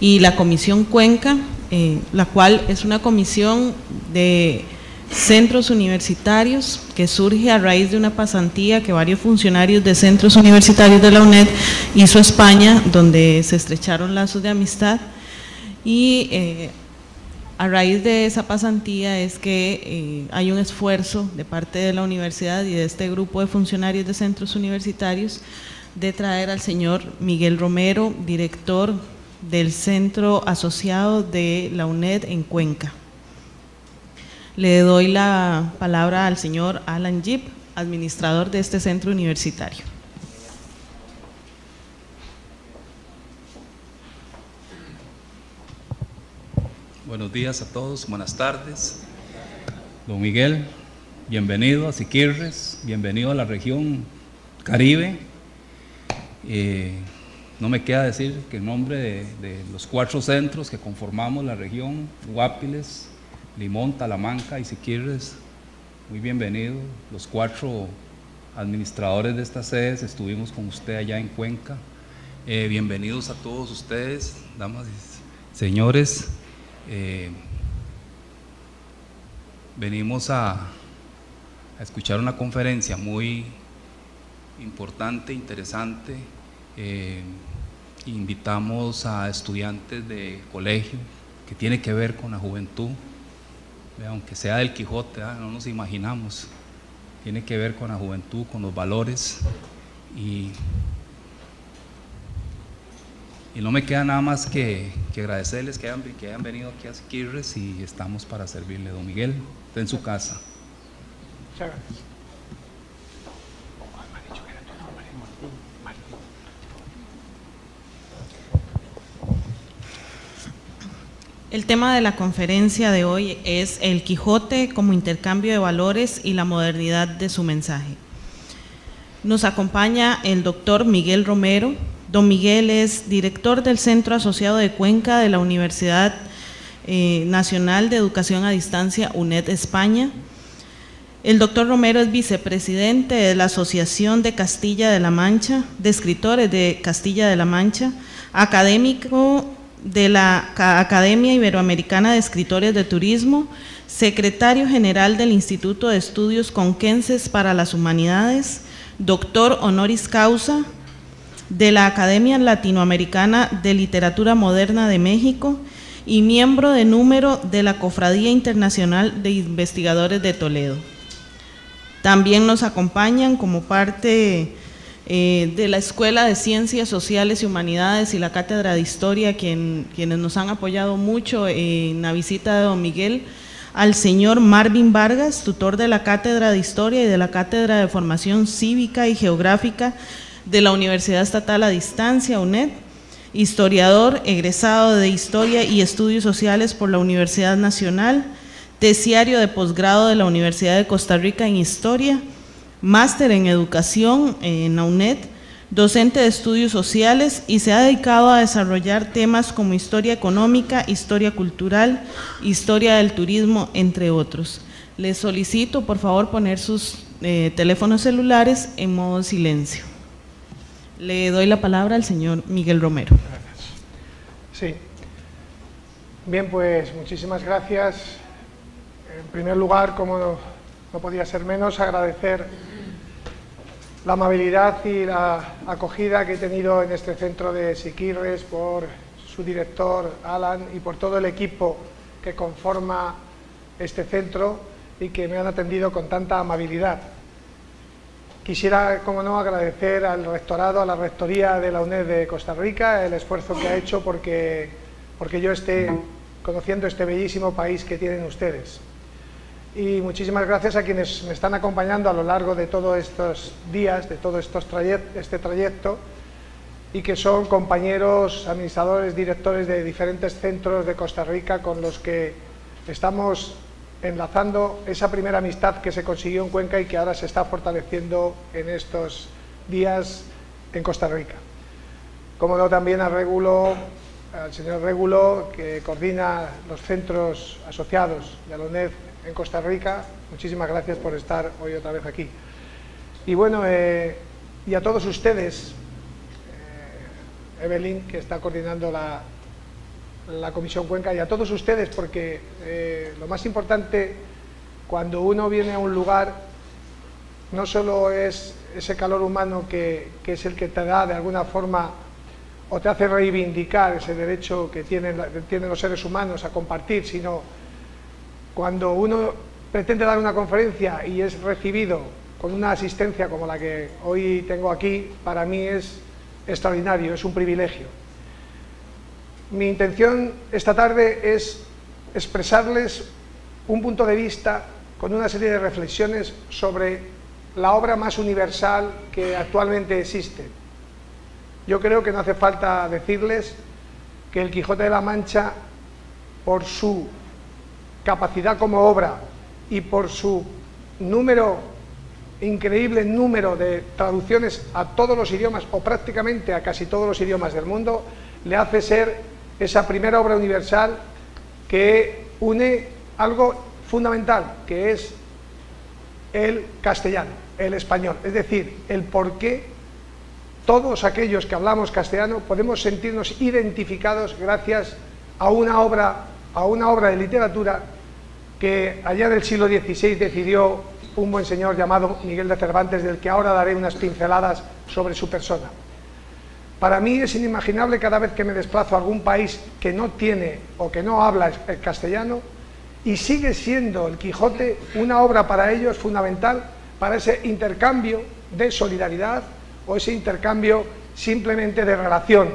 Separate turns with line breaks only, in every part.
y la Comisión Cuenca, eh, la cual es una comisión de centros universitarios que surge a raíz de una pasantía que varios funcionarios de centros universitarios de la UNED hizo a España, donde se estrecharon lazos de amistad. Y eh, a raíz de esa pasantía es que eh, hay un esfuerzo de parte de la universidad y de este grupo de funcionarios de centros universitarios de traer al señor Miguel Romero, director del centro asociado de la UNED en Cuenca. Le doy la palabra al señor Alan Jeep, administrador de este centro universitario.
Buenos días a todos, buenas tardes. Don Miguel, bienvenido a Siquirres, bienvenido a la región Caribe. No me queda decir que en nombre de, de, los cuatro centros que conformamos la región, Guapiles, Limón, Talamanca y Siquirres, muy bienvenido. Los cuatro administradores de estas sedes estuvimos con usted allá en Cuenca. Eh, bienvenidos a todos ustedes, damas y señores. Eh, venimos a, a, escuchar una conferencia muy importante, interesante. Eh, invitamos a estudiantes de colegio que tiene que ver con la juventud aunque sea del Quijote, no nos imaginamos, tiene que ver con la juventud, con los valores y, y no me queda nada más que, que agradecerles que hayan, que hayan, venido aquí a Siquirres y estamos para servirle. Don Miguel, está en su casa.
El tema de la conferencia de hoy es el Quijote como intercambio de valores y la modernidad de su mensaje. Nos acompaña el doctor Miguel Romero. Don Miguel es director del Centro Asociado de Cuenca de la Universidad eh, Nacional de Educación a Distancia, UNED España. El doctor Romero es vicepresidente de la Asociación de Castilla de la Mancha, de escritores de Castilla de la Mancha, académico de la Academia Iberoamericana de Escritores de Turismo, secretario general del Instituto de Estudios Conquenses para las Humanidades, doctor honoris causa de la Academia Latinoamericana de Literatura Moderna de México y miembro de número de la Cofradía Internacional de Investigadores de Toledo. También nos acompañan como parte eh, de la Escuela de Ciencias Sociales y Humanidades y la Cátedra de Historia, quien, quienes nos han apoyado mucho en la visita de don Miguel, al señor Marvin Vargas, tutor de la Cátedra de Historia y de la Cátedra de Formación Cívica y Geográfica de la Universidad Estatal a Distancia, UNED, historiador, egresado de Historia y Estudios Sociales por la Universidad Nacional, tesiario de posgrado de la Universidad de Costa Rica en Historia, máster en educación en la UNED, docente de estudios sociales y se ha dedicado a desarrollar temas como historia económica, historia cultural, historia del turismo, entre otros. Les solicito, por favor, poner sus eh, teléfonos celulares en modo silencio. Le doy la palabra al señor Miguel Romero.
Sí. Bien, pues muchísimas gracias. En primer lugar, como no podía ser menos, agradecer la amabilidad y la acogida que he tenido en este centro de Siquirres por su director Alan y por todo el equipo que conforma este centro y que me han atendido con tanta amabilidad. Quisiera, como no, agradecer al rectorado, a la rectoría de la UNED de Costa Rica, el esfuerzo que ha hecho porque, porque yo esté conociendo este bellísimo país que tienen ustedes y muchísimas gracias a quienes me están acompañando a lo largo de todos estos días, de todo estos este trayecto y que son compañeros, administradores, directores de diferentes centros de Costa Rica con los que estamos enlazando esa primera amistad que se consiguió en Cuenca y que ahora se está fortaleciendo en estos días en Costa Rica. Como no, también a Régulo, al señor Régulo, que coordina los centros asociados de la UNED en Costa Rica. Muchísimas gracias por estar hoy otra vez aquí. Y bueno, eh, y a todos ustedes, eh, Evelyn, que está coordinando la, la Comisión Cuenca, y a todos ustedes, porque eh, lo más importante cuando uno viene a un lugar no solo es ese calor humano que, es el que te da de alguna forma o te hace reivindicar ese derecho que tienen, tienen los seres humanos a compartir, sino cuando uno pretende dar una conferencia y es recibido con una asistencia como la que hoy tengo aquí, para mí es extraordinario, es un privilegio. Mi intención esta tarde es expresarles un punto de vista con una serie de reflexiones sobre la obra más universal que actualmente existe. Yo creo que no hace falta decirles que el Quijote de la Mancha, por su capacidad como obra y por su número, increíble número de traducciones a todos los idiomas o prácticamente a casi todos los idiomas del mundo, le hace ser esa primera obra universal que une algo fundamental, que es el castellano, el español, es decir, el por qué todos aquellos que hablamos castellano podemos sentirnos identificados gracias a una obra, a una obra de literatura que allá del siglo XVI decidió un buen señor llamado Miguel de Cervantes, del que ahora daré unas pinceladas sobre su persona. Para mí es inimaginable cada vez que me desplazo a algún país que no tiene o que no habla el castellano y sigue siendo el Quijote una obra para ellos fundamental para ese intercambio de solidaridad o ese intercambio simplemente de relación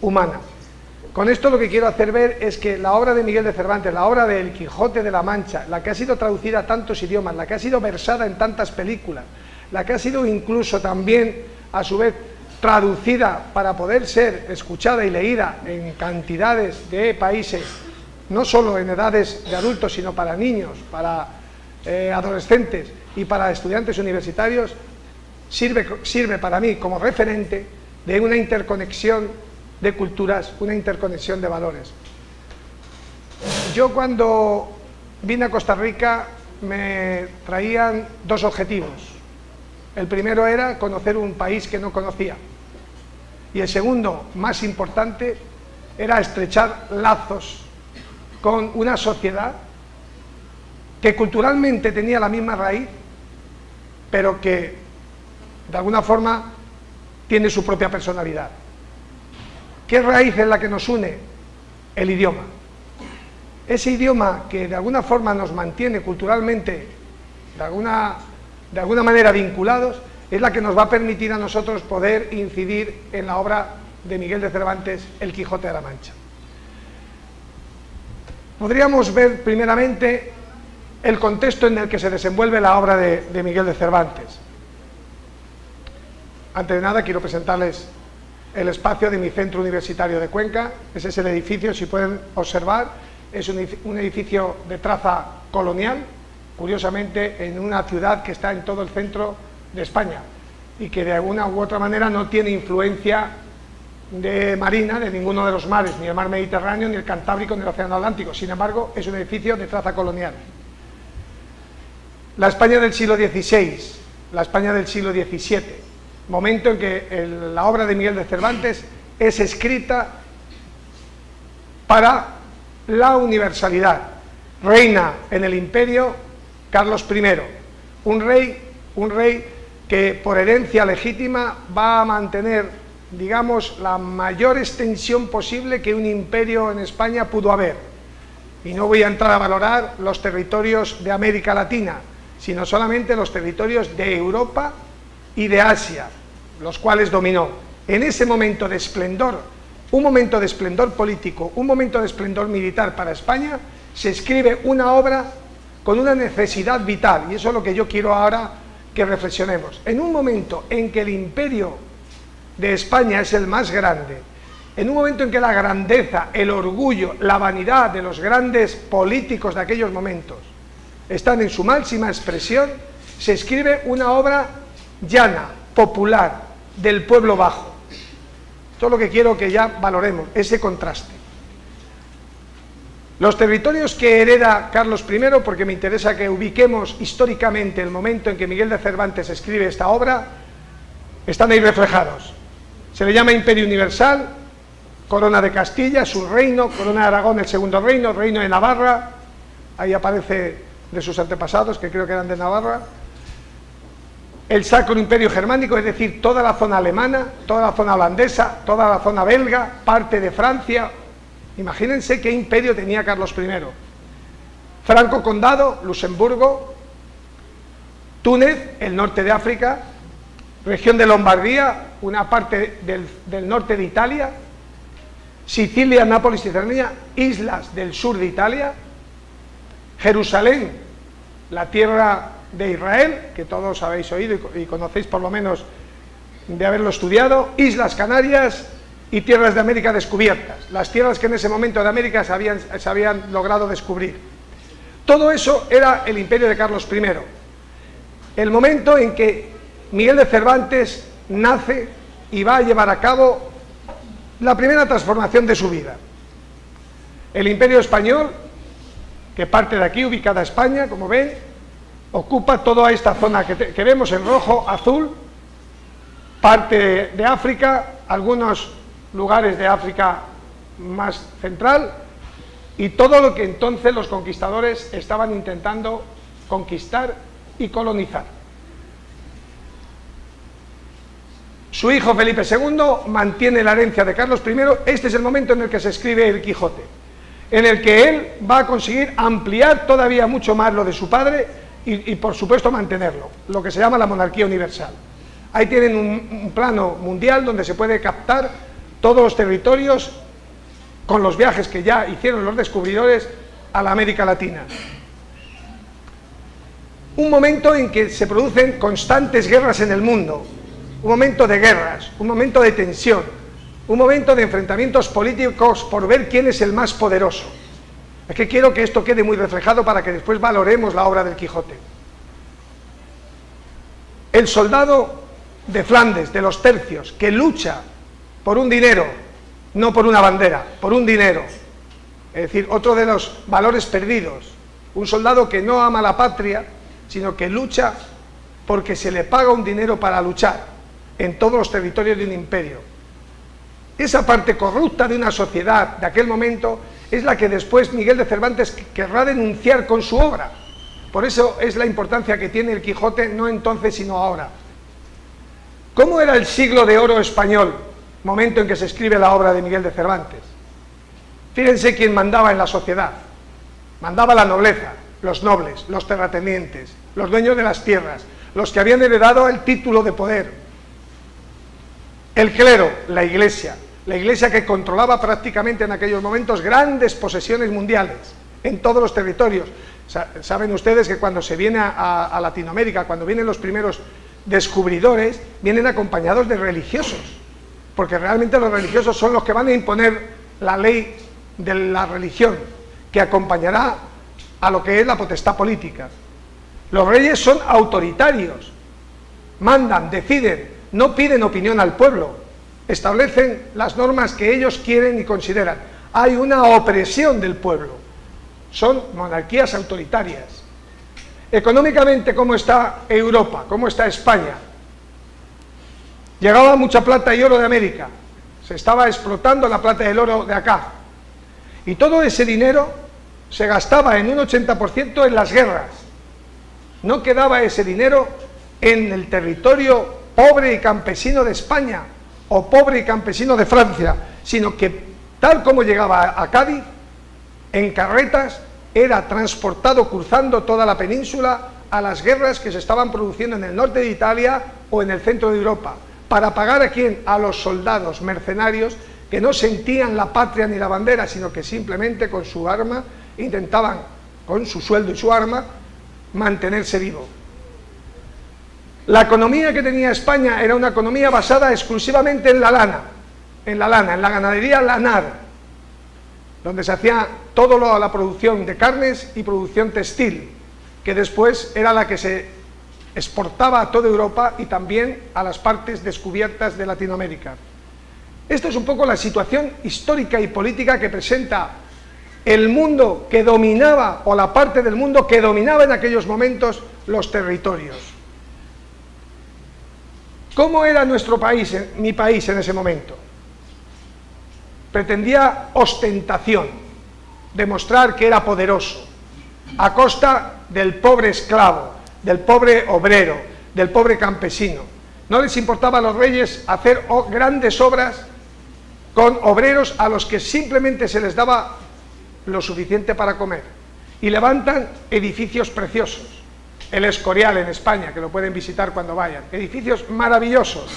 humana. Con esto lo que quiero hacer ver es que la obra de Miguel de Cervantes, la obra del Quijote de la Mancha, la que ha sido traducida a tantos idiomas, la que ha sido versada en tantas películas, la que ha sido incluso también, a su vez, traducida para poder ser escuchada y leída en cantidades de países, no solo en edades de adultos, sino para niños, para eh, adolescentes y para estudiantes universitarios, sirve, sirve para mí como referente de una interconexión de culturas, una interconexión de valores. Yo cuando vine a Costa Rica me traían dos objetivos. El primero era conocer un país que no conocía. Y el segundo, más importante, era estrechar lazos con una sociedad que culturalmente tenía la misma raíz, pero que de alguna forma tiene su propia personalidad. ¿Qué raíz es la que nos une? El idioma. Ese idioma que de alguna forma nos mantiene culturalmente, de alguna, de alguna manera vinculados, es la que nos va a permitir a nosotros poder incidir en la obra de Miguel de Cervantes, El Quijote de la Mancha. Podríamos ver primeramente el contexto en el que se desenvuelve la obra de, de Miguel de Cervantes. Antes de nada quiero presentarles el espacio de mi centro universitario de Cuenca. Ese es el edificio, si pueden observar, es un edificio de traza colonial, curiosamente en una ciudad que está en todo el centro de España y que de alguna u otra manera no tiene influencia de marina de ninguno de los mares, ni el mar Mediterráneo, ni el Cantábrico, ni el Océano Atlántico. Sin embargo, es un edificio de traza colonial. La España del siglo XVI, la España del siglo XVII, momento en que la obra de Miguel de Cervantes es escrita para la universalidad. Reina en el imperio Carlos I, un rey, un rey que por herencia legítima va a mantener, digamos, la mayor extensión posible que un imperio en España pudo haber. Y no voy a entrar a valorar los territorios de América Latina, sino solamente los territorios de Europa y de Asia, los cuales dominó. En ese momento de esplendor, un momento de esplendor político, un momento de esplendor militar para España, se escribe una obra con una necesidad vital, y eso es lo que yo quiero ahora que reflexionemos. En un momento en que el imperio de España es el más grande, en un momento en que la grandeza, el orgullo, la vanidad de los grandes políticos de aquellos momentos están en su máxima expresión, se escribe una obra llana, popular, del pueblo bajo. Esto es lo que quiero que ya valoremos, ese contraste. Los territorios que hereda Carlos I, porque me interesa que ubiquemos históricamente el momento en que Miguel de Cervantes escribe esta obra, están ahí reflejados. Se le llama Imperio Universal, Corona de Castilla, su reino, Corona de Aragón, el segundo reino, Reino de Navarra, ahí aparece de sus antepasados, que creo que eran de Navarra, el Sacro Imperio Germánico, es decir, toda la zona alemana, toda la zona holandesa, toda la zona belga, parte de Francia. Imagínense qué imperio tenía Carlos I. Franco Condado, Luxemburgo, Túnez, el norte de África, región de Lombardía, una parte del, norte de Italia, Sicilia, Nápoles y Cerdeña, islas del sur de Italia, Jerusalén, la tierra de Israel, que todos habéis oído y conocéis por lo menos de haberlo estudiado, Islas Canarias y tierras de América descubiertas, las tierras que en ese momento de América se habían, se habían logrado descubrir. Todo eso era el imperio de Carlos I. El momento en que Miguel de Cervantes nace y va a llevar a cabo la primera transformación de su vida. El imperio español, que parte de aquí, ubicada España, como ven, ocupa toda esta zona que, vemos en rojo, azul, parte de África, algunos lugares de África más central y todo lo que entonces los conquistadores estaban intentando conquistar y colonizar. Su hijo Felipe II mantiene la herencia de Carlos I, este es el momento en el que se escribe el Quijote, en el que él va a conseguir ampliar todavía mucho más lo de su padre y, por supuesto mantenerlo, lo que se llama la monarquía universal. Ahí tienen un, plano mundial donde se puede captar todos los territorios con los viajes que ya hicieron los descubridores a la América Latina. Un momento en que se producen constantes guerras en el mundo, un momento de guerras, un momento de tensión, un momento de enfrentamientos políticos por ver quién es el más poderoso. Es que quiero que esto quede muy reflejado para que después valoremos la obra del Quijote. El soldado de Flandes, de los tercios, que lucha por un dinero, no por una bandera, por un dinero. Es decir, otro de los valores perdidos. Un soldado que no ama la patria, sino que lucha porque se le paga un dinero para luchar en todos los territorios de un imperio. Esa parte corrupta de una sociedad de aquel momento es la que después Miguel de Cervantes querrá denunciar con su obra. Por eso es la importancia que tiene el Quijote, no entonces sino ahora. ¿Cómo era el siglo de oro español, momento en que se escribe la obra de Miguel de Cervantes? Fíjense quién mandaba en la sociedad. Mandaba la nobleza, los nobles, los terratenientes, los dueños de las tierras, los que habían heredado el título de poder. El clero, la iglesia, la iglesia que controlaba prácticamente en aquellos momentos grandes posesiones mundiales en todos los territorios. Saben ustedes que cuando se viene a, Latinoamérica, cuando vienen los primeros descubridores, vienen acompañados de religiosos, porque realmente los religiosos son los que van a imponer la ley de la religión, que acompañará a lo que es la potestad política. Los reyes son autoritarios, mandan, deciden, no piden opinión al pueblo, establecen las normas que ellos quieren y consideran. Hay una opresión del pueblo. Son monarquías autoritarias. Económicamente, ¿cómo está Europa? ¿Cómo está España? Llegaba mucha plata y oro de América. Se estaba explotando la plata y el oro de acá. Y todo ese dinero se gastaba en un 80% en las guerras. No quedaba ese dinero en el territorio pobre y campesino de España, o pobre campesino de Francia, sino que tal como llegaba a Cádiz, en carretas, era transportado cruzando toda la península a las guerras que se estaban produciendo en el norte de Italia o en el centro de Europa, para pagar a quién? A los soldados mercenarios que no sentían la patria ni la bandera, sino que simplemente con su arma intentaban, con su sueldo y su arma, mantenerse vivo. La economía que tenía España era una economía basada exclusivamente en la lana, en la lana, en la ganadería lanar, donde se hacía toda la producción de carnes y producción textil, que después era la que se exportaba a toda Europa y también a las partes descubiertas de Latinoamérica. Esta es un poco la situación histórica y política que presenta el mundo que dominaba, o la parte del mundo que dominaba en aquellos momentos los territorios. ¿Cómo era nuestro país, mi país en ese momento? Pretendía ostentación, demostrar que era poderoso, a costa del pobre esclavo, del pobre obrero, del pobre campesino. No les importaba a los reyes hacer grandes obras con obreros a los que simplemente se les daba lo suficiente para comer. Y levantan edificios preciosos. El Escorial en España, que lo pueden visitar cuando vayan. Edificios maravillosos.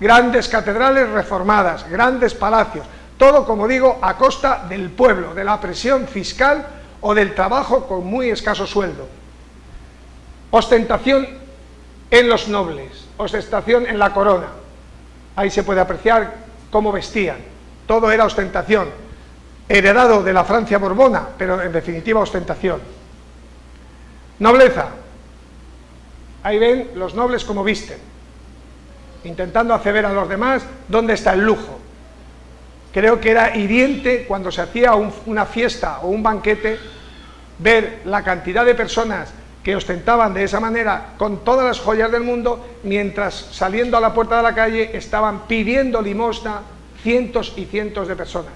Grandes catedrales reformadas, grandes palacios. Todo, como digo, a costa del pueblo, de la presión fiscal o del trabajo con muy escaso sueldo. Ostentación en los nobles, ostentación en la corona. Ahí se puede apreciar cómo vestían. Todo era ostentación, heredado de la Francia borbona, pero en definitiva ostentación. Nobleza. Ahí ven los nobles como visten, intentando hacer ver a los demás dónde está el lujo. Creo que era hiriente cuando se hacía una fiesta o un banquete ver la cantidad de personas que ostentaban de esa manera con todas las joyas del mundo, mientras saliendo a la puerta de la calle estaban pidiendo limosna cientos y cientos de personas.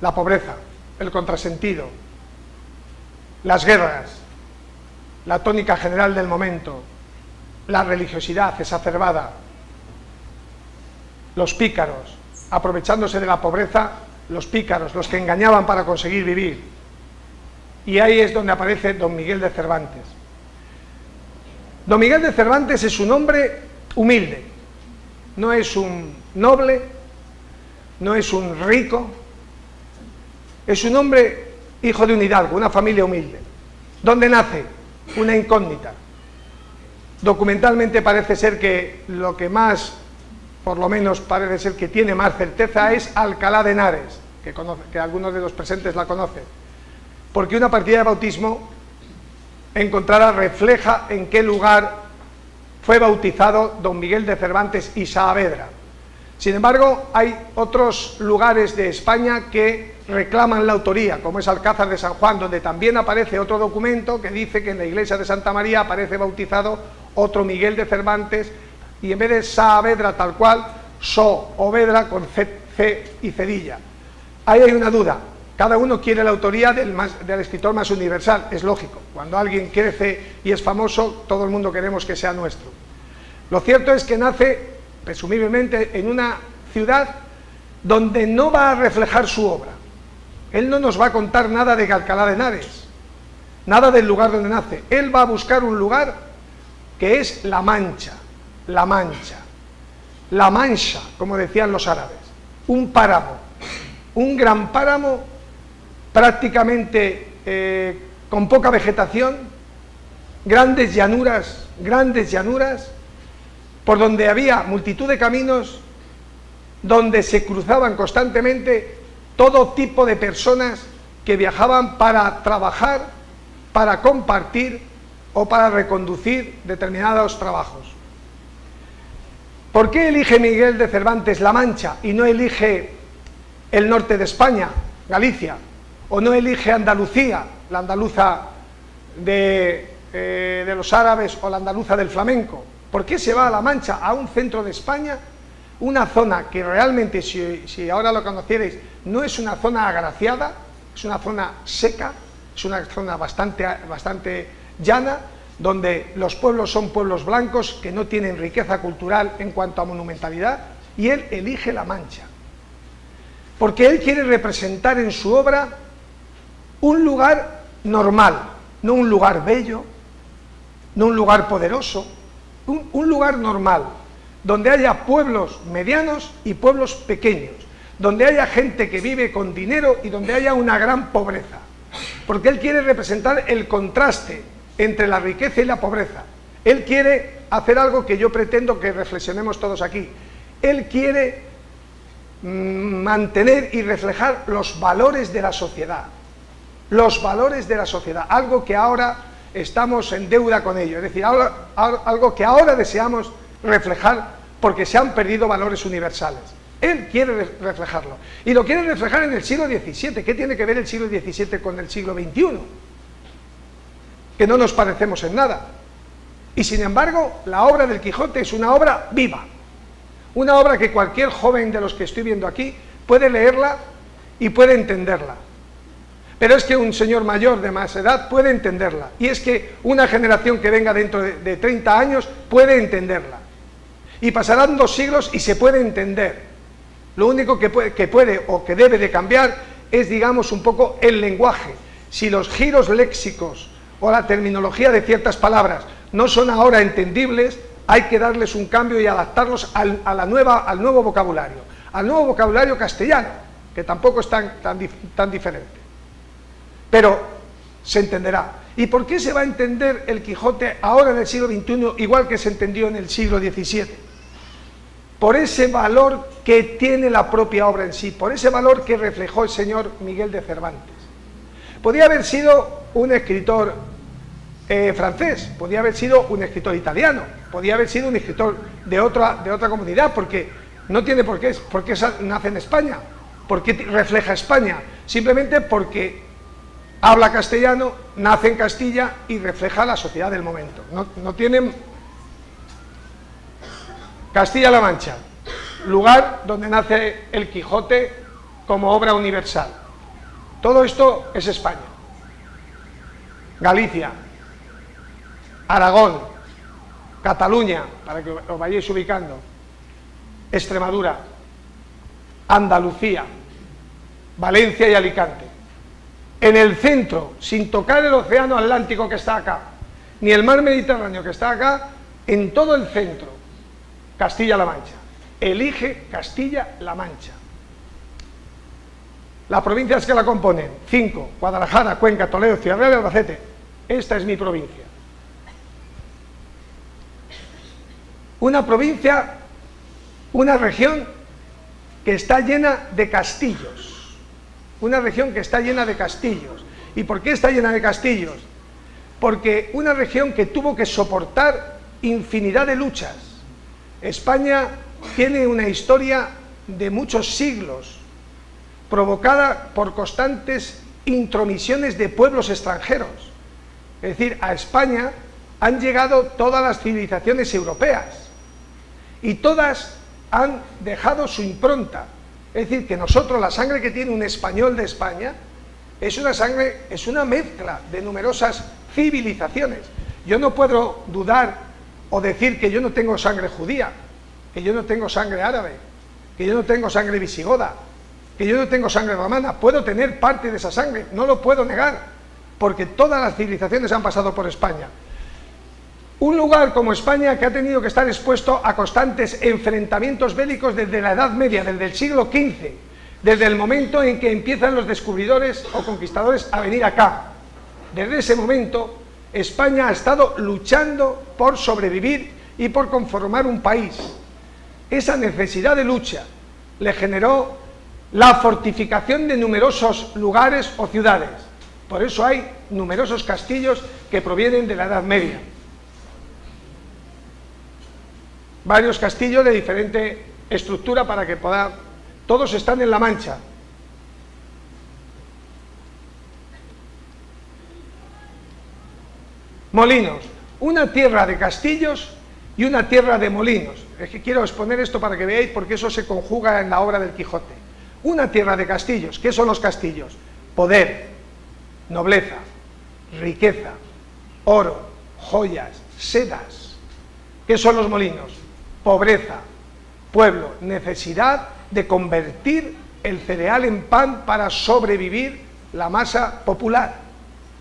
La pobreza, el contrasentido, las guerras, la tónica general del momento, la religiosidad exacerbada, los pícaros, aprovechándose de la pobreza, los pícaros, los que engañaban para conseguir vivir, y ahí es donde aparece don Miguel de Cervantes. Don Miguel de Cervantes es un hombre humilde, no es un noble, no es un rico, es un hombre hijo de un hidalgo, una familia humilde. ¿Dónde nace? Una incógnita. Documentalmente parece ser que lo que más, por lo menos parece ser que tiene más certeza es Alcalá de Henares, que, que algunos de los presentes la conocen porque una partida de bautismo encontrada refleja en qué lugar fue bautizado don Miguel de Cervantes y Saavedra. Sin embargo, hay otros lugares de España que reclaman la autoría, como es Alcázar de San Juan, donde también aparece otro documento que dice que en la iglesia de Santa María aparece bautizado otro Miguel de Cervantes y en vez de Saavedra tal cual, So o Vedra con C, C y Cedilla. Ahí hay una duda, cada uno quiere la autoría del, escritor más universal, es lógico. Cuando alguien crece y es famoso, todo el mundo queremos que sea nuestro. Lo cierto es que nace, presumiblemente, en una ciudad donde no va a reflejar su obra. Él no nos va a contar nada de Alcalá de Henares, nada del lugar donde nace. Él va a buscar un lugar que es La Mancha, La Mancha, La Mancha, como decían los árabes, un páramo, un gran páramo prácticamente eh, con poca vegetación, grandes llanuras, grandes llanuras, por donde había multitud de caminos, donde se cruzaban constantemente todo tipo de personas que viajaban para trabajar, para compartir o para reconducir determinados trabajos. ¿Por qué elige Miguel de Cervantes La Mancha y no elige el norte de España, Galicia? o no elige Andalucía, la andaluza de, eh, los árabes o la andaluza del flamenco? ¿Por qué se va a La Mancha, a un centro de España, una zona que realmente, si, ahora lo conocierais, no es una zona agraciada, es una zona seca, es una zona bastante, bastante llana, donde los pueblos son pueblos blancos que no tienen riqueza cultural en cuanto a monumentalidad, y él elige La Mancha. Porque él quiere representar en su obra un lugar normal, no un lugar bello, no un lugar poderoso, un, lugar normal, donde haya pueblos medianos y pueblos pequeños, donde haya gente que vive con dinero y donde haya una gran pobreza. Porque él quiere representar el contraste entre la riqueza y la pobreza. Él quiere hacer algo que yo pretendo que reflexionemos todos aquí. Él quiere mm, mantener y reflejar los valores de la sociedad los valores de la sociedad, algo que ahora estamos en deuda con ello, es decir, algo que ahora deseamos reflejar porque se han perdido valores universales. Él quiere reflejarlo. Y lo quiere reflejar en el siglo XVII. ¿Qué tiene que ver el siglo XVII con el siglo XXI? Que no nos parecemos en nada. Y sin embargo, la obra del Quijote es una obra viva, una obra que cualquier joven de los que estoy viendo aquí puede leerla y puede entenderla. Pero es que un señor mayor de más edad puede entenderla. Y es que una generación que venga dentro de, 30 años puede entenderla. Y pasarán dos siglos y se puede entender. Lo único que puede, que puede o que debe de cambiar es, digamos, un poco el lenguaje. Si los giros léxicos o la terminología de ciertas palabras no son ahora entendibles, hay que darles un cambio y adaptarlos al, a la nueva, al nuevo vocabulario, al nuevo vocabulario castellano, que tampoco es tan, tan diferente pero se entenderá. ¿Y por qué se va a entender el Quijote ahora en el siglo XXI igual que se entendió en el siglo XVII? Por ese valor que tiene la propia obra en sí, por ese valor que reflejó el señor Miguel de Cervantes. Podía haber sido un escritor eh, francés, podía haber sido un escritor italiano, podía haber sido un escritor de otra, de otra comunidad, porque no tiene por qué, porque nace en España, porque refleja España, simplemente porque habla castellano, nace en Castilla y refleja la sociedad del momento. No, tienen Castilla-La Mancha, lugar donde nace el Quijote como obra universal. Todo esto es España. Galicia, Aragón, Cataluña, para que os vayáis ubicando, Extremadura, Andalucía, Valencia y Alicante en el centro, sin tocar el océano Atlántico que está acá, ni el mar Mediterráneo que está acá, en todo el centro, Castilla-La Mancha. Elige Castilla-La Mancha. Las provincias que la componen, cinco, Guadalajara, Cuenca, Toledo, Ciudad Real y Albacete. Esta es mi provincia. Una provincia, una región que está llena de castillos una región que está llena de castillos. ¿Y por qué está llena de castillos? Porque una región que tuvo que soportar infinidad de luchas. España tiene una historia de muchos siglos, provocada por constantes intromisiones de pueblos extranjeros. Es decir, a España han llegado todas las civilizaciones europeas y todas han dejado su impronta, es decir, que nosotros, la sangre que tiene un español de España, es una sangre, es una mezcla de numerosas civilizaciones. Yo no puedo dudar o decir que yo no tengo sangre judía, que yo no tengo sangre árabe, que yo no tengo sangre visigoda, que yo no tengo sangre romana. Puedo tener parte de esa sangre, no lo puedo negar, porque todas las civilizaciones han pasado por España. Un lugar como España que ha tenido que estar expuesto a constantes enfrentamientos bélicos desde la Edad Media, desde el siglo XV, desde el momento en que empiezan los descubridores o conquistadores a venir acá. Desde ese momento, España ha estado luchando por sobrevivir y por conformar un país. Esa necesidad de lucha le generó la fortificación de numerosos lugares o ciudades. Por eso hay numerosos castillos que provienen de la Edad Media. varios castillos de diferente estructura para que pueda... Todos están en La Mancha. Molinos. Una tierra de castillos y una tierra de molinos. Es que quiero exponer esto para que veáis porque eso se conjuga en la obra del Quijote. Una tierra de castillos. ¿Qué son los castillos? Poder, nobleza, riqueza, oro, joyas, sedas. ¿Qué son los molinos? pobreza, pueblo, necesidad de convertir el cereal en pan para sobrevivir la masa popular,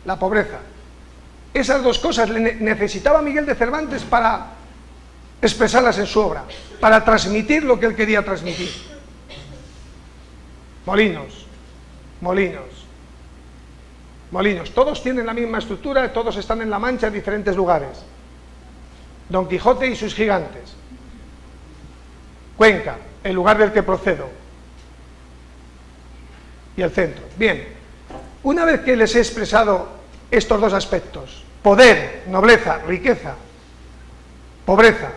la pobreza. Esas dos cosas necesitaba Miguel de Cervantes para expresarlas en su obra, para transmitir lo que él quería transmitir. Molinos, molinos, molinos. Todos tienen la misma estructura, todos están en La Mancha en diferentes lugares. Don Quijote y sus gigantes. Cuenca, el lugar del que procedo. Y el centro. Bien, una vez que les he expresado estos dos aspectos, poder, nobleza, riqueza, pobreza,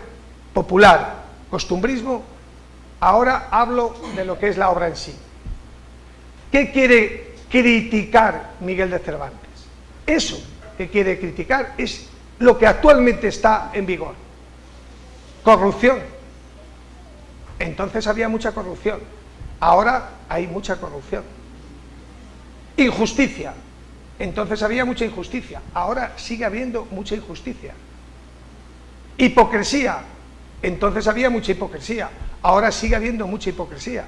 popular, costumbrismo, ahora hablo de lo que es la obra en sí. ¿Qué quiere criticar Miguel de Cervantes? Eso que quiere criticar es lo que actualmente está en vigor. Corrupción. Entonces había mucha corrupción. Ahora hay mucha corrupción. Injusticia. Entonces había mucha injusticia. Ahora sigue habiendo mucha injusticia. Hipocresía. Entonces había mucha hipocresía. Ahora sigue habiendo mucha hipocresía.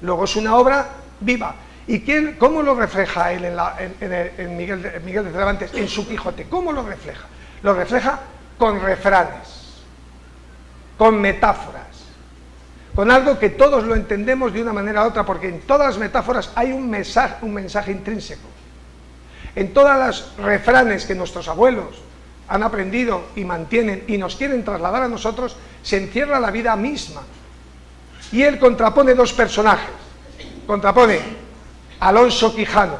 Luego es una obra viva. ¿Y quién, cómo lo refleja él en, Miguel, de Cervantes, en su Quijote? ¿Cómo lo refleja? Lo refleja con refranes, con metáforas, con algo que todos lo entendemos de una manera u otra, porque en todas las metáforas hay un mensaje, un mensaje intrínseco. En todas las refranes que nuestros abuelos han aprendido y mantienen y nos quieren trasladar a nosotros, se encierra la vida misma. Y él contrapone dos personajes. Contrapone Alonso Quijano,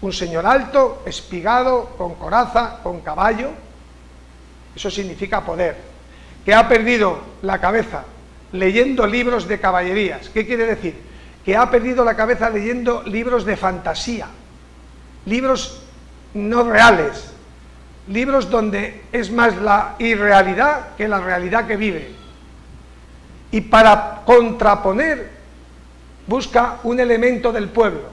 un señor alto, espigado, con coraza, con caballo, eso significa poder, que ha perdido la cabeza leyendo libros de caballerías. ¿Qué quiere decir? Que ha perdido la cabeza leyendo libros de fantasía, libros no reales, libros donde es más la irrealidad que la realidad que vive. Y para contraponer busca un elemento del pueblo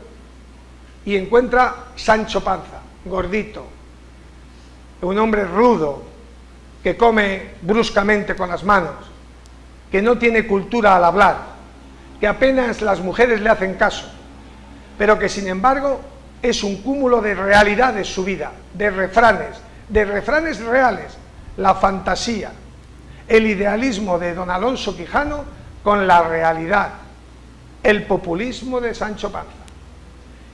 y encuentra Sancho Panza, gordito, un hombre rudo, que come bruscamente con las manos, que no tiene cultura al hablar, que apenas las mujeres le hacen caso, pero que sin embargo es un cúmulo de realidades su vida, de refranes, de refranes reales, la fantasía, el idealismo de don Alonso Quijano con la realidad, el populismo de Sancho Panza.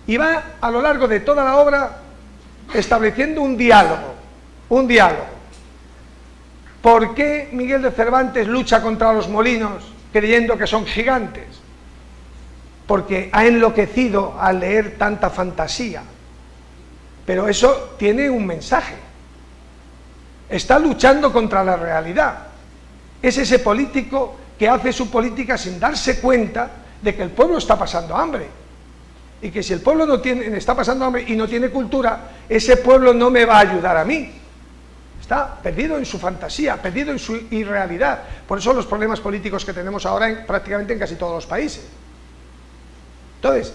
Y va a lo largo de toda la obra estableciendo un diálogo, un diálogo. ¿Por qué Miguel de Cervantes lucha contra los molinos creyendo que son gigantes? Porque ha enloquecido al leer tanta fantasía. Pero eso tiene un mensaje. Está luchando contra la realidad. Es ese político que hace su política sin darse cuenta de que el pueblo está pasando hambre y que si el pueblo no tiene, está pasando hambre y no tiene cultura, ese pueblo no me va a ayudar a mí. Está perdido en su fantasía, perdido en su irrealidad. Por eso los problemas políticos que tenemos ahora en, prácticamente en casi todos los países. Entonces,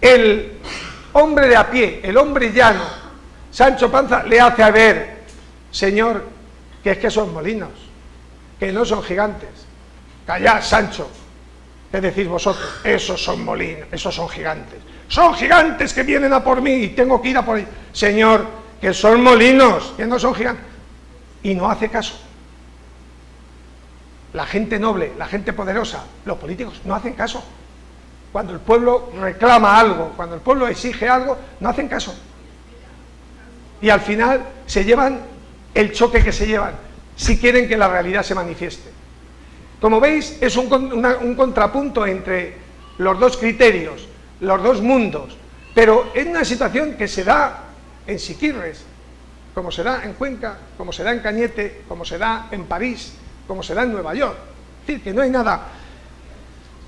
el hombre de a pie, el hombre llano, Sancho Panza, le hace a ver, señor, que es que son molinos, que no son gigantes. Callad, Sancho, ¿Qué decís vosotros? Esos son molinos, esos son gigantes. Son gigantes que vienen a por mí y tengo que ir a por ellos. Señor, que son molinos, que no son gigantes. Y no hace caso. La gente noble, la gente poderosa, los políticos no hacen caso. Cuando el pueblo reclama algo, cuando el pueblo exige algo, no hacen caso. Y al final se llevan el choque que se llevan, si quieren que la realidad se manifieste. Como veis, es un, contrapunto entre los dos criterios, los dos mundos, pero en una situación que se da en Siquirres, como se da en Cuenca, como se da en Cañete, como se da en París, como se da en Nueva York. Es decir, que no hay nada.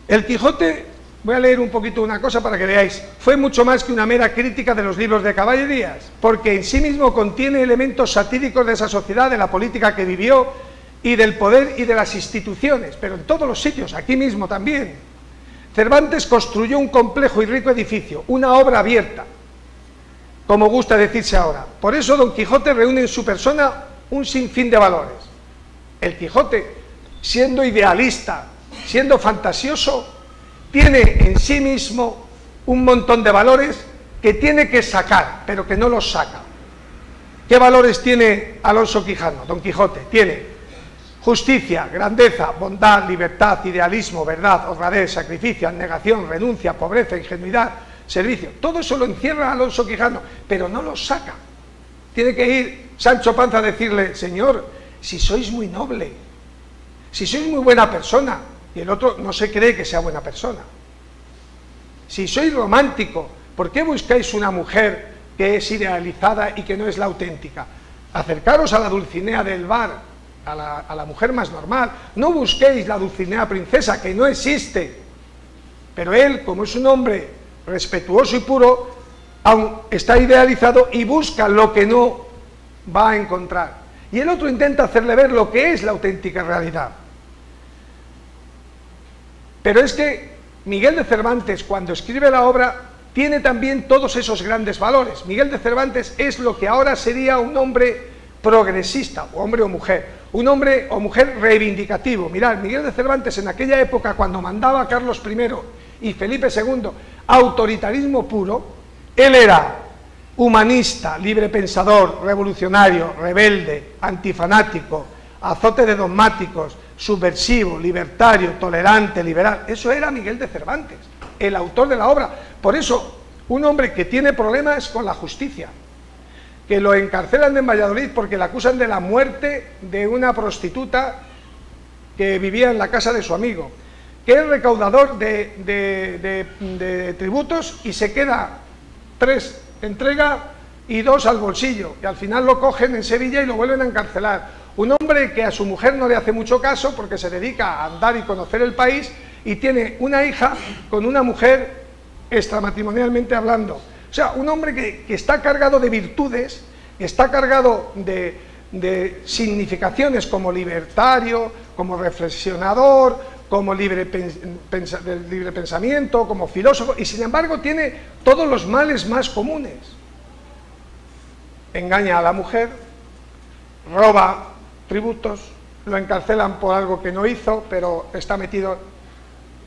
El Quijote, voy a leer un poquito una cosa para que veáis, fue mucho más que una mera crítica de los libros de caballerías, porque en sí mismo contiene elementos satíricos de esa sociedad, de la política que vivió, y del poder y de las instituciones, pero en todos los sitios, aquí mismo también. Cervantes construyó un complejo y rico edificio, una obra abierta, como gusta decirse ahora. Por eso Don Quijote reúne en su persona un sinfín de valores. El Quijote, siendo idealista, siendo fantasioso, tiene en sí mismo un montón de valores que tiene que sacar, pero que no los saca. ¿Qué valores tiene Alonso Quijano, Don Quijote? Tiene Justicia, grandeza, bondad, libertad, idealismo, verdad, honradez, sacrificio, abnegación, renuncia, pobreza, ingenuidad, servicio. Todo eso lo encierra Alonso Quijano, pero no lo saca. Tiene que ir Sancho Panza a decirle, Señor, si sois muy noble, si sois muy buena persona, y el otro no se cree que sea buena persona. Si sois romántico, ¿por qué buscáis una mujer que es idealizada y que no es la auténtica? Acercaros a la Dulcinea del bar, a la, mujer más normal. No busquéis la Dulcinea princesa, que no existe. Pero él, como es un hombre respetuoso y puro, aún está idealizado y busca lo que no va a encontrar. Y el otro intenta hacerle ver lo que es la auténtica realidad. Pero es que Miguel de Cervantes, cuando escribe la obra, tiene también todos esos grandes valores. Miguel de Cervantes es lo que ahora sería un hombre progresista, hombre o mujer, un hombre o mujer reivindicativo. Mirad, Miguel de Cervantes en aquella época, cuando mandaba a Carlos I y Felipe II autoritarismo puro, él era humanista, libre pensador, revolucionario, rebelde, antifanático, azote de dogmáticos, subversivo, libertario, tolerante, liberal. Eso era Miguel de Cervantes, el autor de la obra. Por eso, un hombre que tiene problemas con la justicia, que lo encarcelan en Valladolid porque le acusan de la muerte de una prostituta que vivía en la casa de su amigo, que es recaudador de, tributos y se queda tres entrega y dos al bolsillo, y al final lo cogen en Sevilla y lo vuelven a encarcelar. Un hombre que a su mujer no le hace mucho caso porque se dedica a andar y conocer el país y tiene una hija con una mujer extramatrimonialmente hablando. O sea, un hombre que, está cargado de virtudes, está cargado de, de significaciones como libertario, como reflexionador, como libre, libre pensamiento, como filósofo, y sin embargo tiene todos los males más comunes. Engaña a la mujer, roba tributos, lo encarcelan por algo que no hizo, pero está metido...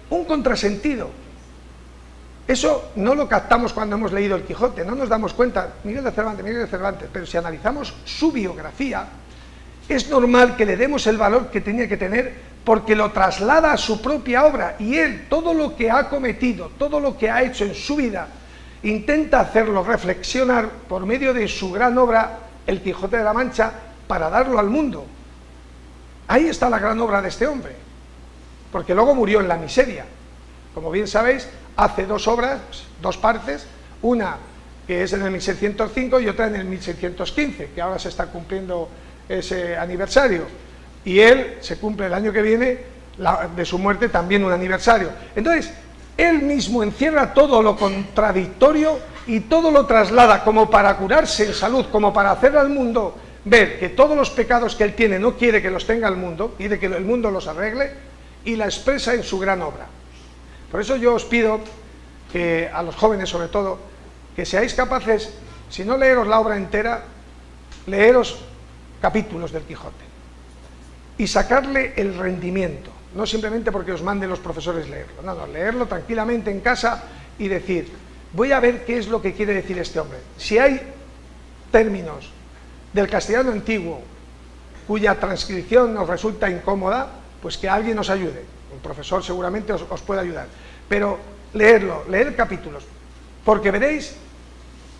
Un contrasentido. Eso no lo captamos cuando hemos leído El Quijote, no nos damos cuenta, Miguel de Cervantes, Miguel de Cervantes, pero si analizamos su biografía, es normal que le demos el valor que tenía que tener porque lo traslada a su propia obra y él todo lo que ha cometido, todo lo que ha hecho en su vida, intenta hacerlo reflexionar por medio de su gran obra, El Quijote de la Mancha, para darlo al mundo. Ahí está la gran obra de este hombre, porque luego murió en la miseria. Como bien sabéis, hace dos obras, dos partes, una que es en el 1605 y otra en el 1615, que ahora se está cumpliendo ese aniversario y él se cumple el año que viene de su muerte también un aniversario. Entonces, él mismo encierra todo lo contradictorio y todo lo traslada como para curarse en salud, como para hacer al mundo ver que todos los pecados que él tiene no quiere que los tenga el mundo, y de que el mundo los arregle, y la expresa en su gran obra. Por eso yo os pido que a los jóvenes sobre todo, que seáis capaces, si no leeros la obra entera, leeros capítulos del Quijote y sacarle el rendimiento, no simplemente porque os manden los profesores leerlo, no, no, leerlo tranquilamente en casa y decir, voy a ver qué es lo que quiere decir este hombre. Si hay términos del castellano antiguo cuya transcripción nos resulta incómoda, pues que alguien nos ayude. Un profesor seguramente os, puede ayudar. Pero leerlo, leer capítulos, porque veréis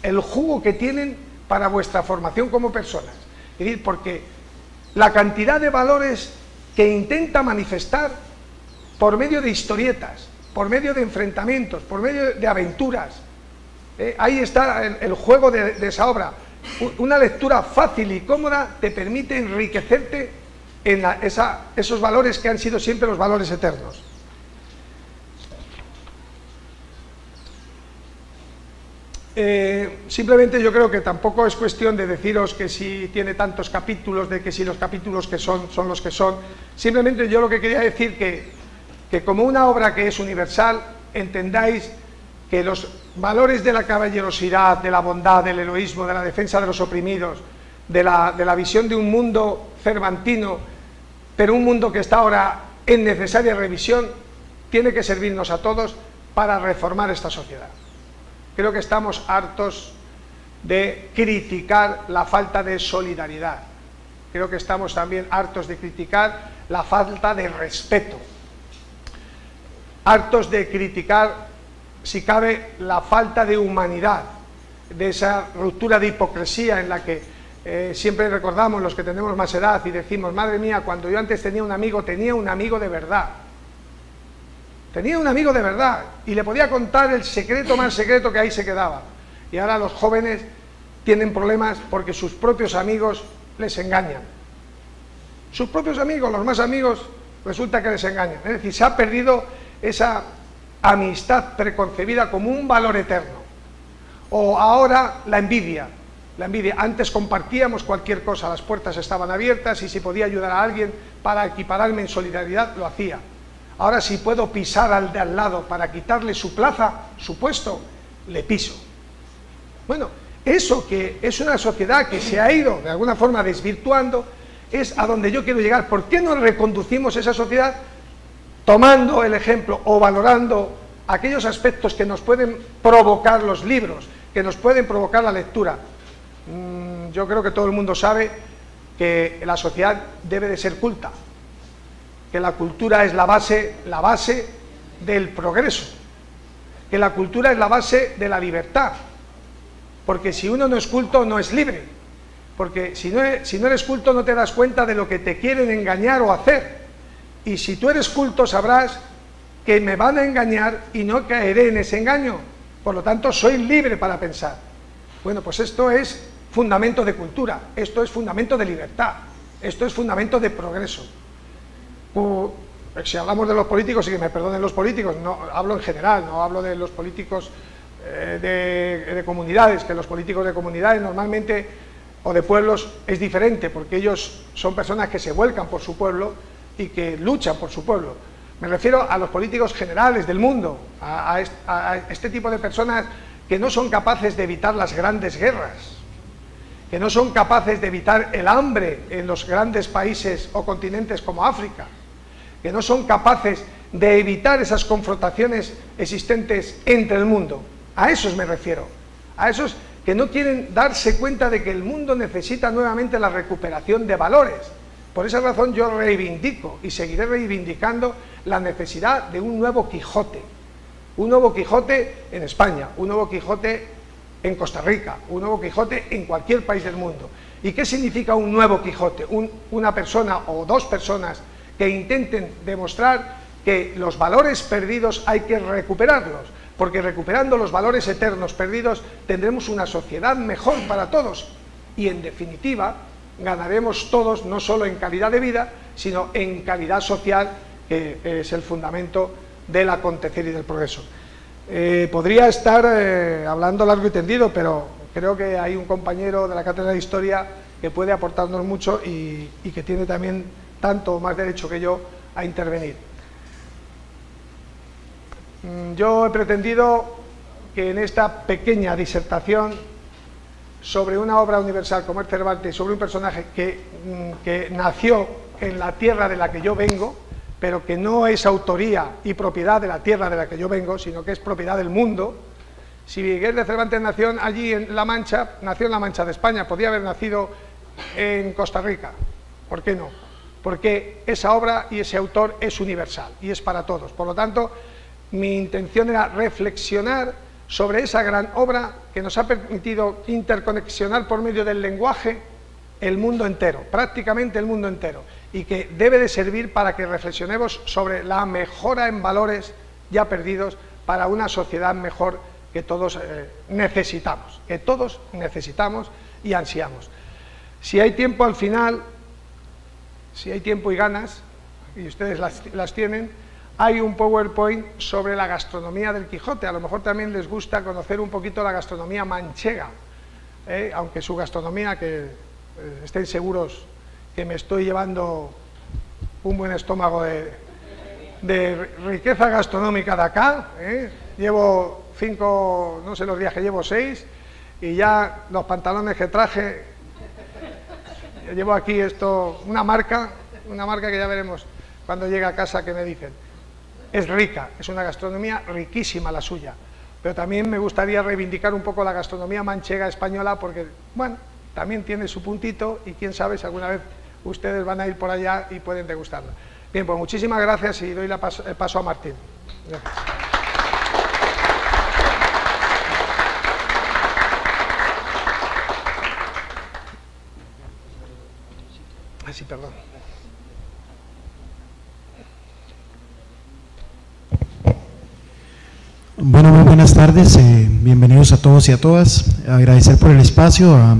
el jugo que tienen para vuestra formación como personas. Es decir, porque la cantidad de valores que intenta manifestar por medio de historietas, por medio de enfrentamientos, por medio de aventuras. Eh, ahí está el, juego de, esa obra. Una lectura fácil y cómoda te permite enriquecerte en esos valores que han sido siempre los valores eternos. Eh, simplemente yo creo que tampoco es cuestión de deciros que si tiene tantos capítulos, de que si los capítulos que son son los que son. Simplemente yo lo que quería decir que, que como una obra que es universal, entendáis que los valores de la caballerosidad, de la bondad, del heroísmo, de la defensa de los oprimidos, de la, de la visión de un mundo cervantino, pero un mundo que está ahora en necesaria revisión, tiene que servirnos a todos para reformar esta sociedad. Creo que estamos hartos de criticar la falta de solidaridad. Creo que estamos también hartos de criticar la falta de respeto. Hartos de criticar, si cabe, la falta de humanidad, de esa ruptura de hipocresía en la que eh, siempre recordamos los que tenemos más edad y decimos, madre mía, cuando yo antes tenía un amigo, tenía un amigo de verdad Tenía un amigo de verdad y le podía contar el secreto más secreto que ahí se quedaba. Y ahora los jóvenes tienen problemas porque sus propios amigos les engañan. Sus propios amigos, los más amigos, resulta que les engañan. Es decir, se ha perdido esa amistad preconcebida como un valor eterno. O ahora la envidia. La envidia. Antes compartíamos cualquier cosa, las puertas estaban abiertas y si podía ayudar a alguien para equipararme en solidaridad, lo hacía. Ahora si puedo pisar al de al lado para quitarle su plaza, su puesto, le piso. Bueno, eso que es una sociedad que se ha ido de alguna forma desvirtuando, es a donde yo quiero llegar. ¿Por qué no reconducimos esa sociedad tomando el ejemplo o valorando aquellos aspectos que nos pueden provocar los libros, que nos pueden provocar la lectura? Mm, yo creo que todo el mundo sabe que la sociedad debe de ser culta, que la cultura es la base, la base del progreso, que la cultura es la base de la libertad, porque si uno no es culto no es libre, porque si no, si no eres culto no te das cuenta de lo que te quieren engañar o hacer, y si tú eres culto sabrás que me van a engañar y no caeré en ese engaño, por lo tanto soy libre para pensar. Bueno, pues esto es fundamento de cultura, esto es fundamento de libertad, esto es fundamento de progreso. si hablamos de los políticos, y que me perdonen los políticos, no hablo en general, no hablo de los políticos eh, de, comunidades, que los políticos de comunidades normalmente, o de pueblos, es diferente, porque ellos son personas que se vuelcan por su pueblo y que luchan por su pueblo. Me refiero a los políticos generales del mundo, a, a este tipo de personas que no son capaces de evitar las grandes guerras, que no son capaces de evitar el hambre en los grandes países o continentes como África, que no son capaces de evitar esas confrontaciones existentes entre el mundo. A esos me refiero, a esos que no quieren darse cuenta de que el mundo necesita nuevamente la recuperación de valores. Por esa razón yo reivindico y seguiré reivindicando la necesidad de un nuevo Quijote, un nuevo Quijote en España, un nuevo Quijote en Costa Rica, un nuevo Quijote en cualquier país del mundo. ¿Y qué significa un nuevo Quijote? una persona o dos personas que intenten demostrar que los valores perdidos hay que recuperarlos, porque recuperando los valores eternos perdidos tendremos una sociedad mejor para todos y en definitiva ganaremos todos no solo en calidad de vida, sino en calidad social, que es el fundamento del acontecer y del progreso. Eh, podría estar eh, hablando largo y tendido, pero creo que hay un compañero de la Cátedra de Historia que puede aportarnos mucho y, y que tiene también tanto o más derecho que yo a intervenir. Mm, yo he pretendido que en esta pequeña disertación sobre una obra universal como el Cervantes, sobre un personaje que, mm, que nació en la tierra de la que yo vengo, pero que no es autoría y propiedad de la tierra de la que yo vengo, sino que es propiedad del mundo. Si Miguel de Cervantes nació allí en La Mancha, nació en La Mancha de España, podía haber nacido en Costa Rica. ¿Por qué no? Porque esa obra y ese autor es universal y es para todos. Por lo tanto, mi intención era reflexionar sobre esa gran obra que nos ha permitido interconexionar por medio del lenguaje el mundo entero, prácticamente el mundo entero y que debe de servir para que reflexionemos sobre la mejora en valores ya perdidos para una sociedad mejor que todos eh, necesitamos, que todos necesitamos y ansiamos. Si hay tiempo al final, si hay tiempo y ganas, y ustedes las, tienen, hay un PowerPoint sobre la gastronomía del Quijote. A lo mejor también les gusta conocer un poquito la gastronomía manchega, ¿eh? aunque su gastronomía, que eh, estén seguros que me estoy llevando un buen estómago de, riqueza gastronómica de acá. ¿eh? Llevo cinco, no sé los días que llevo, seis, y ya los pantalones que traje, llevo aquí esto, una marca, una marca que ya veremos cuando llegue a casa que me dicen. Es rica, es una gastronomía riquísima la suya, pero también me gustaría reivindicar un poco la gastronomía manchega española porque, bueno, también tiene su puntito y quién sabe si alguna vez ustedes van a ir por allá y pueden degustarla. Bien, pues muchísimas gracias y doy el paso a Martín. Gracias. Ah, sí, perdón.
Bueno, muy buenas tardes, eh, bienvenidos a todos y a todas. Agradecer por el espacio a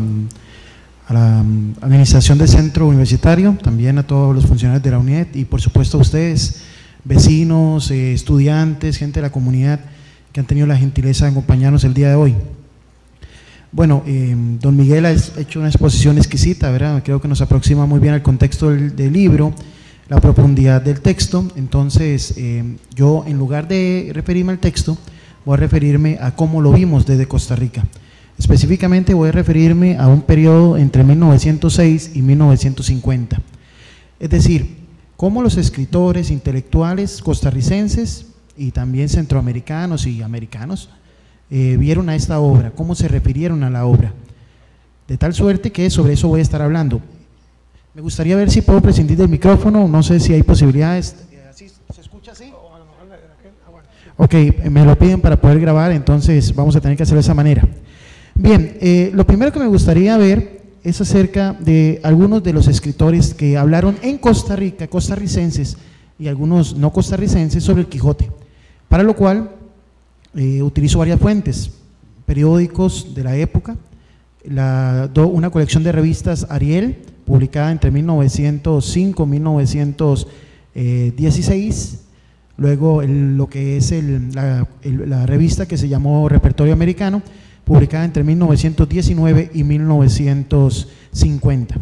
a la administración del centro universitario, también a todos los funcionarios de la UNED y por supuesto a ustedes, vecinos, eh, estudiantes, gente de la comunidad que han tenido la gentileza de acompañarnos el día de hoy. Bueno, eh, don Miguel ha hecho una exposición exquisita, ¿verdad? Creo que nos aproxima muy bien al contexto del, libro, la profundidad del texto. Entonces, eh, yo en lugar de referirme al texto, voy a referirme a cómo lo vimos desde Costa Rica. Específicamente voy a referirme a un periodo entre 1906 y 1950. Es decir, cómo los escritores intelectuales costarricenses y también centroamericanos y americanos eh, vieron a esta obra, cómo se refirieron a la obra. De tal suerte que sobre eso voy a estar hablando. Me gustaría ver si puedo prescindir del micrófono, no sé si hay posibilidades. ¿Se escucha así? Ok, me lo piden para poder grabar, entonces vamos a tener que hacerlo de esa manera. Bien, eh, lo primero que me gustaría ver es acerca de algunos de los escritores que hablaron en Costa Rica, costarricenses, y algunos no costarricenses, sobre el Quijote. Para lo cual eh, utilizo varias fuentes, periódicos de la época, una colección de revistas Ariel, publicada entre 1905 y 1916, luego lo que es la, revista que se llamó Repertorio Americano, publicada entre 1919 y 1950.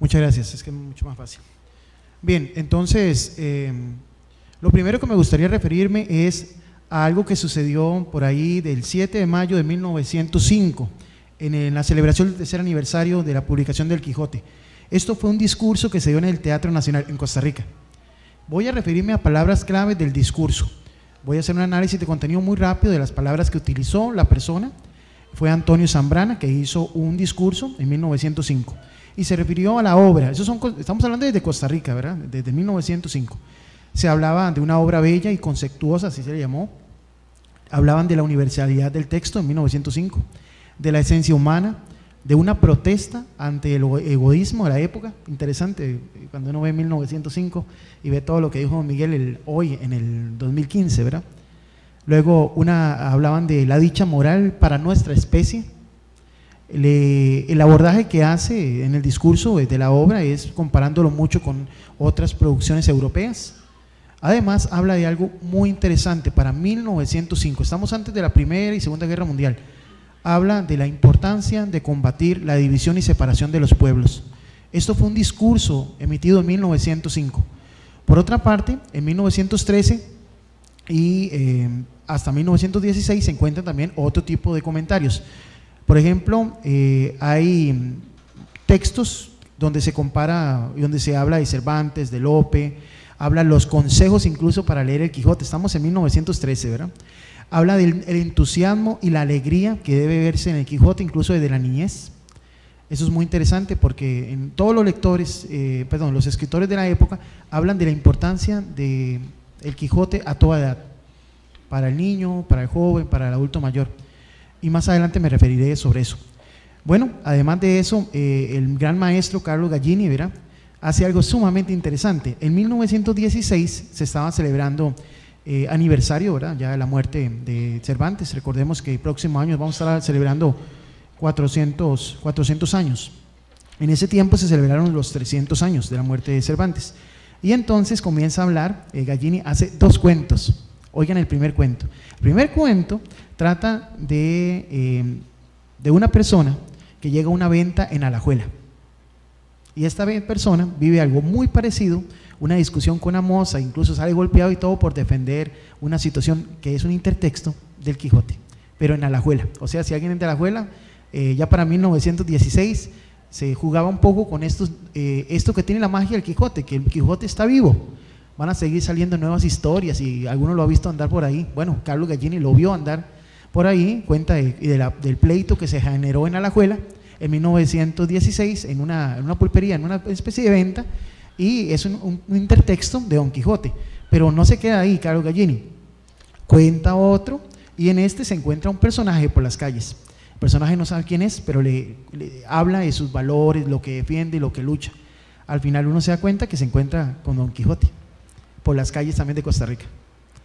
Muchas gracias, es que es mucho más fácil. Bien, entonces, eh, lo primero que me gustaría referirme es a algo que sucedió por ahí del 7 de mayo de 1905, en, la celebración del tercer aniversario de la publicación del Quijote. Esto fue un discurso que se dio en el Teatro Nacional en Costa Rica. Voy a referirme a palabras claves del discurso. Voy a hacer un análisis de contenido muy rápido de las palabras que utilizó la persona. Fue Antonio Zambrana, que hizo un discurso en 1905 y se refirió a la obra. Eso son, estamos hablando desde Costa Rica, ¿verdad? Desde 1905. Se hablaba de una obra bella y conceptuosa, así se le llamó. Hablaban de la universalidad del texto en 1905, de la esencia humana, de una protesta ante el egoísmo de la época. Interesante, cuando uno ve 1905 y ve todo lo que dijo Miguel hoy en el 2015, ¿verdad? Luego una, hablaban de la dicha moral para nuestra especie, el abordaje que hace en el discurso de la obra es comparándolo mucho con otras producciones europeas. Además, habla de algo muy interesante para 1905. Estamos antes de la Primera y Segunda Guerra Mundial. Habla de la importancia de combatir la división y separación de los pueblos. Esto fue un discurso emitido en 1905. Por otra parte, en 1913 y eh, hasta 1916 se encuentran también otro tipo de comentarios. Por ejemplo, eh, hay textos donde se compara y donde se habla de Cervantes, de Lope, habla los consejos incluso para leer el Quijote. Estamos en 1913, ¿verdad? Habla del entusiasmo y la alegría que debe verse en el Quijote, incluso desde la niñez. Eso es muy interesante porque en todos los lectores, eh, perdón, los escritores de la época hablan de la importancia del el Quijote a toda edad, para el niño, para el joven, para el adulto mayor y más adelante me referiré sobre eso. Bueno, además de eso, eh, el gran maestro Carlos Gallini, ¿verdad? Hace algo sumamente interesante. En 1916 se estaba celebrando eh, aniversario. Ya de la muerte de Cervantes. Recordemos que el próximo año vamos a estar celebrando 400, 400 años. En ese tiempo se celebraron los 300 años de la muerte de Cervantes. Y entonces comienza a hablar, eh, Gallini hace dos cuentos. Oigan el primer cuento. El primer cuento trata de, eh, de una persona que llega a una venta en Alajuela. Y esta persona vive algo muy parecido, una discusión con una moza, incluso sale golpeado y todo por defender una situación que es un intertexto del Quijote, pero en Alajuela. O sea, si alguien es de Alajuela, eh, ya para 1916 se jugaba un poco con estos, eh, esto que tiene la magia del Quijote, que el Quijote está vivo. Van a seguir saliendo nuevas historias y alguno lo ha visto andar por ahí. Bueno, Carlos Gallini lo vio andar por ahí, cuenta del pleito que se generó en Alajuela en 1916 en una, pulpería, en una especie de venta, y es un, intertexto de Don Quijote. Pero no se queda ahí, Carlos Gallini. Cuenta otro, y en este se encuentra un personaje por las calles. El personaje no sabe quién es, pero le, le habla de sus valores, lo que defiende y lo que lucha. Al final uno se da cuenta que se encuentra con Don Quijote, por las calles también de Costa Rica.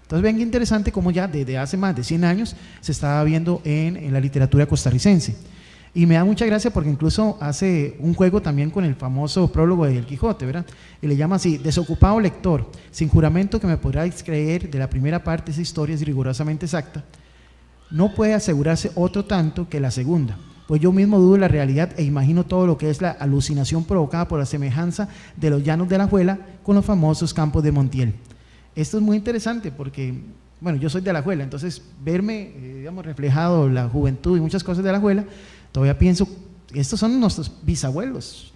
Entonces ven qué interesante cómo ya desde hace más de 100 años se estaba viendo en, la literatura costarricense. Y me da mucha gracia porque incluso hace un juego también con el famoso prólogo de El Quijote, ¿verdad? Y le llama así, desocupado lector, sin juramento que me podráis creer de la primera parte esa historia es rigurosamente exacta, no puede asegurarse otro tanto que la segunda, pues yo mismo dudo la realidad e imagino todo lo que es la alucinación provocada por la semejanza de los llanos de la Juela con los famosos campos de Montiel. Esto es muy interesante porque, bueno, yo soy de la Juela, entonces verme, eh, digamos, reflejado la juventud y muchas cosas de la Juela, Todavía pienso, estos son nuestros bisabuelos.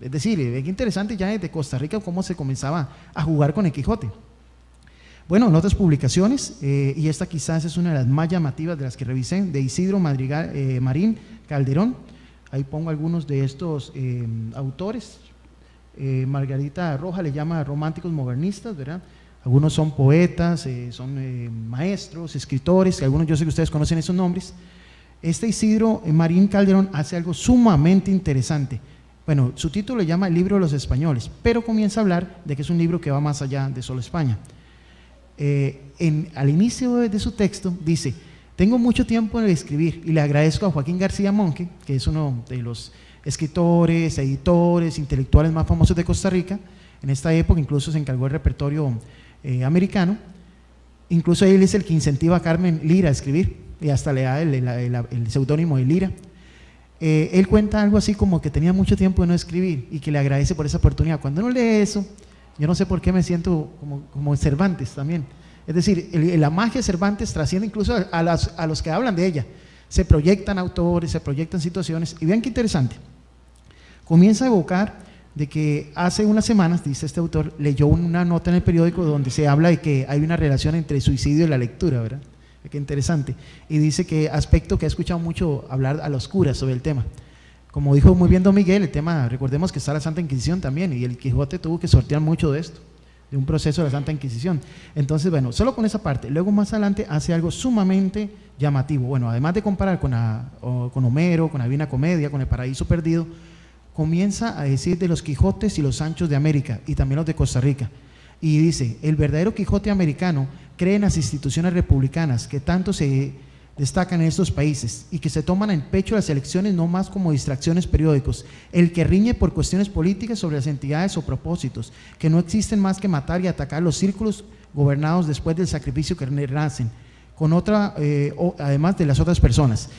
Es decir, es interesante ya desde Costa Rica cómo se comenzaba a jugar con el Quijote. Bueno, en otras publicaciones, eh, y esta quizás es una de las más llamativas de las que revisé, de Isidro Madrigal, eh, Marín Calderón. Ahí pongo algunos de estos eh, autores. Margarita Roja le llama románticos modernistas, ¿verdad? Algunos son poetas, son maestros, escritores, algunos yo sé que ustedes conocen esos nombres. Este Isidro Marín Calderón hace algo sumamente interesante. Bueno, su título le llama El libro de los españoles, pero comienza a hablar de que es un libro que va más allá de solo España. Eh, al inicio de, su texto dice, tengo mucho tiempo en escribir y le agradezco a Joaquín García Monque, que es uno de los escritores, editores, intelectuales más famosos de Costa Rica. En esta época incluso se encargó del repertorio eh, americano. Incluso él es el que incentiva a Carmen Lira a escribir y hasta le da el, seudónimo de Lira. Eh, él cuenta algo así como que tenía mucho tiempo de no escribir y que le agradece por esa oportunidad. Cuando uno lee eso, yo no sé por qué me siento como, como Cervantes también. Es decir, la magia de Cervantes trasciende incluso a, a los que hablan de ella. Se proyectan autores, se proyectan situaciones. Y vean qué interesante. Comienza a evocar de que hace unas semanas, dice este autor, leyó una nota en el periódico donde se habla de que hay una relación entre el suicidio y la lectura, ¿verdad? Qué interesante. Y dice que aspecto que ha escuchado mucho hablar a los curas sobre el tema. Como dijo muy bien Don Miguel, el tema, recordemos que está la Santa Inquisición también, y el Quijote tuvo que sortear mucho de esto, de un proceso de la Santa Inquisición. Entonces, bueno, solo con esa parte. Luego más adelante hace algo sumamente llamativo. Bueno, además de comparar con, con Homero, con la Divina Comedia, con el Paraíso Perdido, comienza a decir de los Quijotes y los Sanchos de América, y también los de Costa Rica. Y dice, el verdadero Quijote americano cree en las instituciones republicanas que tanto se destacan en estos países y que se toman en pecho las elecciones no más como distracciones periódicos, el que riñe por cuestiones políticas sobre las entidades o propósitos, que no existen más que matar y atacar los círculos gobernados después del sacrificio que nacen, con otra, eh, además de las otras personas.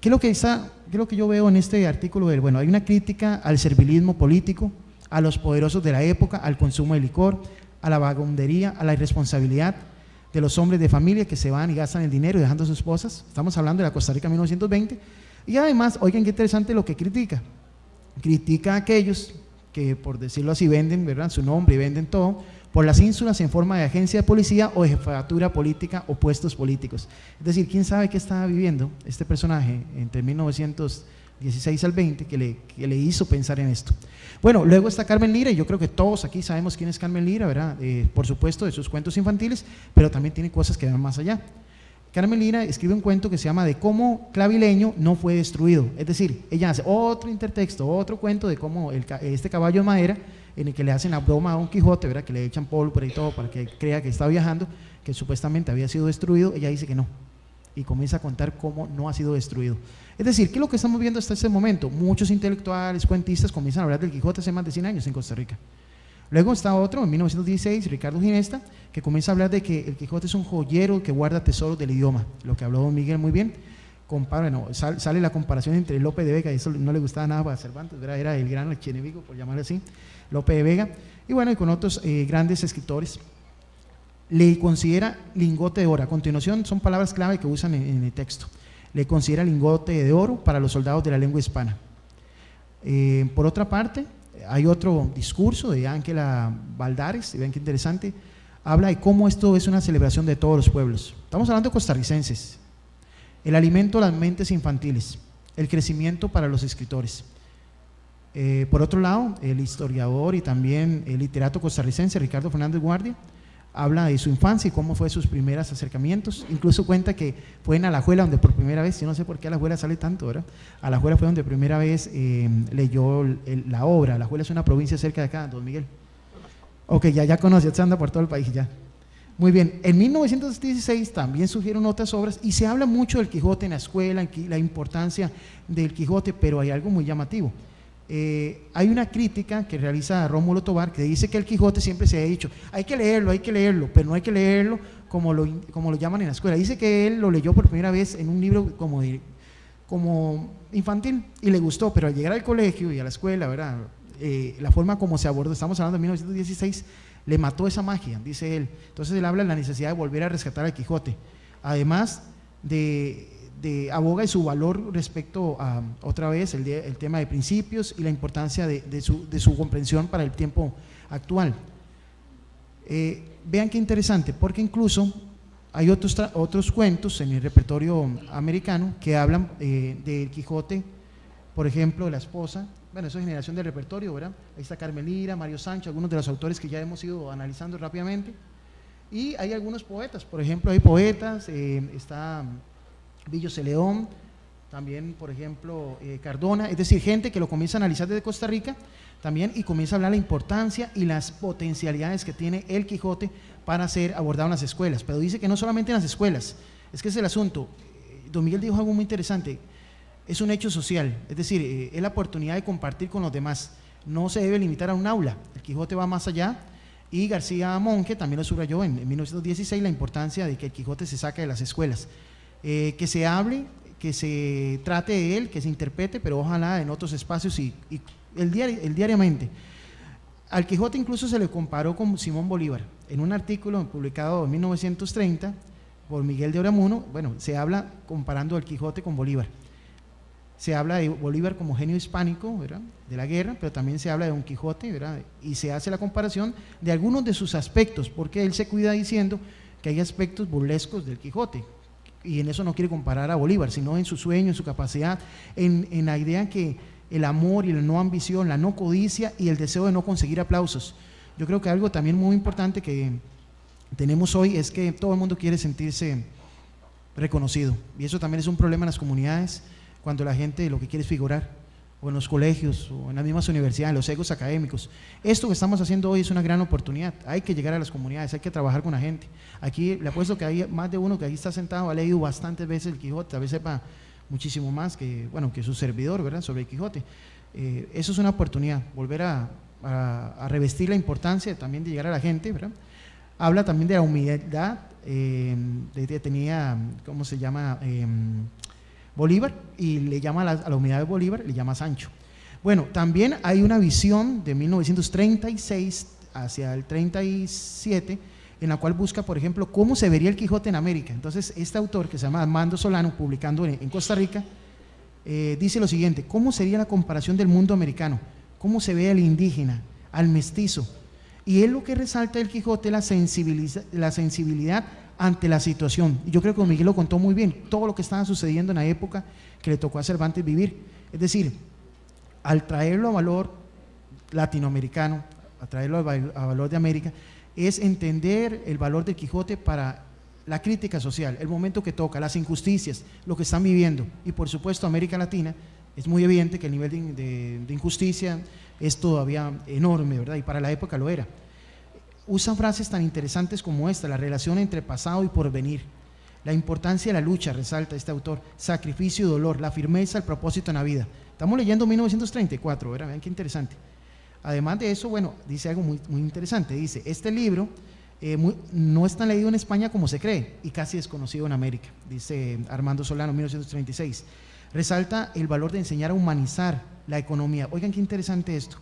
¿Qué es, lo que está, ¿Qué es lo que yo veo en este artículo? Bueno, hay una crítica al servilismo político, a los poderosos de la época, al consumo de licor, a la vagabundería, a la irresponsabilidad de los hombres de familia que se van y gastan el dinero dejando a sus esposas. Estamos hablando de la Costa Rica 1920. Y además, oigan qué interesante lo que critica. Critica a aquellos que, por decirlo así, venden ¿verdad? su nombre y venden todo por las ínsulas en forma de agencia de policía o de jefatura política o puestos políticos. Es decir, ¿quién sabe qué estaba viviendo este personaje entre 1900 16 al 20, que le, le hizo pensar en esto. Bueno, luego está Carmen Lira, y yo creo que todos aquí sabemos quién es Carmen Lira, ¿verdad? Eh, por supuesto, de sus cuentos infantiles, pero también tiene cosas que van más allá. Carmen Lira escribe un cuento que se llama De cómo Clavileño no fue destruido. Es decir, ella hace otro intertexto, otro cuento de cómo este caballo de madera, en el que le hacen la broma a Don Quijote, ¿verdad? que le echan pólvora y todo para que crea que está viajando, que supuestamente había sido destruido, ella dice que no. Y comienza a contar cómo no ha sido destruido. Es decir, ¿qué es lo que estamos viendo hasta este momento? Muchos intelectuales, cuentistas comienzan a hablar del Quijote hace más de 100 años en Costa Rica. Luego está otro, en 1916, Ricardo Ginesta, que comienza a hablar de que el Quijote es un joyero que guarda tesoros del idioma, lo que habló don Miguel muy bien. Compara, sale la comparación entre Lope de Vega, y eso no le gustaba nada a Cervantes, era, el gran archienemigo, por llamarlo así, Lope de Vega, y bueno, y con otros eh, grandes escritores. Le considera lingote de oro. A continuación son palabras clave que usan en el texto le considera lingote de oro para los soldados de la lengua hispana. Eh, por otra parte, hay otro discurso de Ángela Valdares, y ven qué interesante, habla de cómo esto es una celebración de todos los pueblos. Estamos hablando de costarricenses. El alimento a las mentes infantiles, el crecimiento para los escritores. Eh, por otro lado, el historiador y también el literato costarricense Ricardo Fernández Guardia habla de su infancia y cómo fue sus primeros acercamientos. Incluso cuenta que fue en Alajuela donde por primera vez, yo no sé por qué Alajuela sale tanto, ¿verdad? Alajuela fue donde primera vez eh, leyó la obra. Alajuela es una provincia cerca de acá, Don Miguel. Ok, ya, ya conoce, se anda por todo el país ya. Muy bien, en 1916 también surgieron otras obras y se habla mucho del Quijote en la escuela, la importancia del Quijote, pero hay algo muy llamativo. Eh, hay una crítica que realiza Rómulo Tobar que dice que el Quijote siempre se ha dicho, hay que leerlo, hay que leerlo, pero no hay que leerlo como lo, como lo llaman en la escuela. Dice que él lo leyó por primera vez en un libro como, como infantil y le gustó, pero al llegar al colegio y a la escuela, ¿verdad? Eh, la forma como se abordó, estamos hablando de 1916, le mató esa magia, dice él. Entonces él habla de la necesidad de volver a rescatar al Quijote. Además de, aboga de su valor respecto a, otra vez, el, tema de principios y la importancia de, su, comprensión para el tiempo actual. Eh, vean qué interesante, porque incluso hay otros, otros cuentos en el repertorio americano que hablan eh, del Quijote, por ejemplo, de la esposa, bueno, eso es generación de repertorio, ¿verdad? Ahí está Carmelira, Mario Sancho, algunos de los autores que ya hemos ido analizando rápidamente. Y hay algunos poetas, por ejemplo, hay poetas, eh, está Villo Celeón, también, por ejemplo, eh, Cardona, es decir, gente que lo comienza a analizar desde Costa Rica también y comienza a hablar la importancia y las potencialidades que tiene el Quijote para ser abordado en las escuelas. Pero dice que no solamente en las escuelas, es que es el asunto. Eh, don Miguel dijo algo muy interesante es un hecho social, es decir, eh, es la oportunidad de compartir con los demás. No se debe limitar a un aula. El Quijote va más allá y García Monge también lo subrayó en, 1916 la importancia de que el Quijote se saque de las escuelas. Eh, que se hable, que se trate de él, que se interprete, pero ojalá en otros espacios y, el, diariamente. Al Quijote incluso se le comparó con Simón Bolívar. En un artículo publicado en 1930 por Miguel de Oramuno, bueno, se habla comparando al Quijote con Bolívar se habla de Bolívar como genio hispánico de la guerra, pero también se habla de Don Quijote ¿verdad? y se hace la comparación de algunos de sus aspectos, porque él se cuida diciendo que hay aspectos burlescos del Quijote, y en eso no quiere comparar a Bolívar, sino en su sueño, en su capacidad, en, en la idea que el amor y la no ambición, la no codicia y el deseo de no conseguir aplausos. Yo creo que algo también muy importante que tenemos hoy es que todo el mundo quiere sentirse reconocido, y eso también es un problema en las comunidades cuando la gente lo que quiere es figurar, o en los colegios, o en las mismas universidades, en los egos académicos. Esto que estamos haciendo hoy es una gran oportunidad. Hay que llegar a las comunidades, hay que trabajar con la gente. Aquí le apuesto que hay más de uno que aquí está sentado, ha leído bastantes veces el Quijote, tal vez sepa muchísimo más que, bueno, que su servidor, ¿verdad?, sobre el Quijote. Eh, eso es una oportunidad, volver a, revestir la importancia también de llegar a la gente, ¿verdad? Habla también de la humildad, eh, de, tenía, ¿cómo se llama?, em, Bolívar y le llama a la, a unidad de Bolívar, le llama Sancho. Bueno, también hay una visión de 1936 hacia el 37 en la cual busca, por ejemplo, cómo se vería el Quijote en América. Entonces, este autor que se llama Armando Solano, publicando en, Costa Rica, eh, dice lo siguiente, ¿cómo sería la comparación del mundo americano? ¿Cómo se ve al indígena, al mestizo? Y él lo que resalta del Quijote la sensibilidad ante la situación. Y yo creo que Miguel lo contó muy bien, todo lo que estaba sucediendo en la época que le tocó a Cervantes vivir. Es decir, al traerlo a valor latinoamericano, a traerlo a valor de América, es entender el valor del Quijote para la crítica social, el momento que toca, las injusticias, lo que están viviendo. Y por supuesto América Latina, es muy evidente que el nivel de, de injusticia es todavía enorme, ¿verdad? Y para la época lo era usan frases tan interesantes como esta, la relación entre pasado y porvenir. La importancia de la lucha, resalta este autor, sacrificio y dolor, la firmeza, el propósito en la vida. Estamos leyendo 1934, ¿verdad? Vean qué interesante. Además de eso, bueno, dice algo muy, muy interesante. Dice, este libro eh, no es tan leído en España como se cree y casi desconocido en América, dice Armando Solano, 1936. Resalta el valor de enseñar a humanizar la economía. Oigan qué interesante esto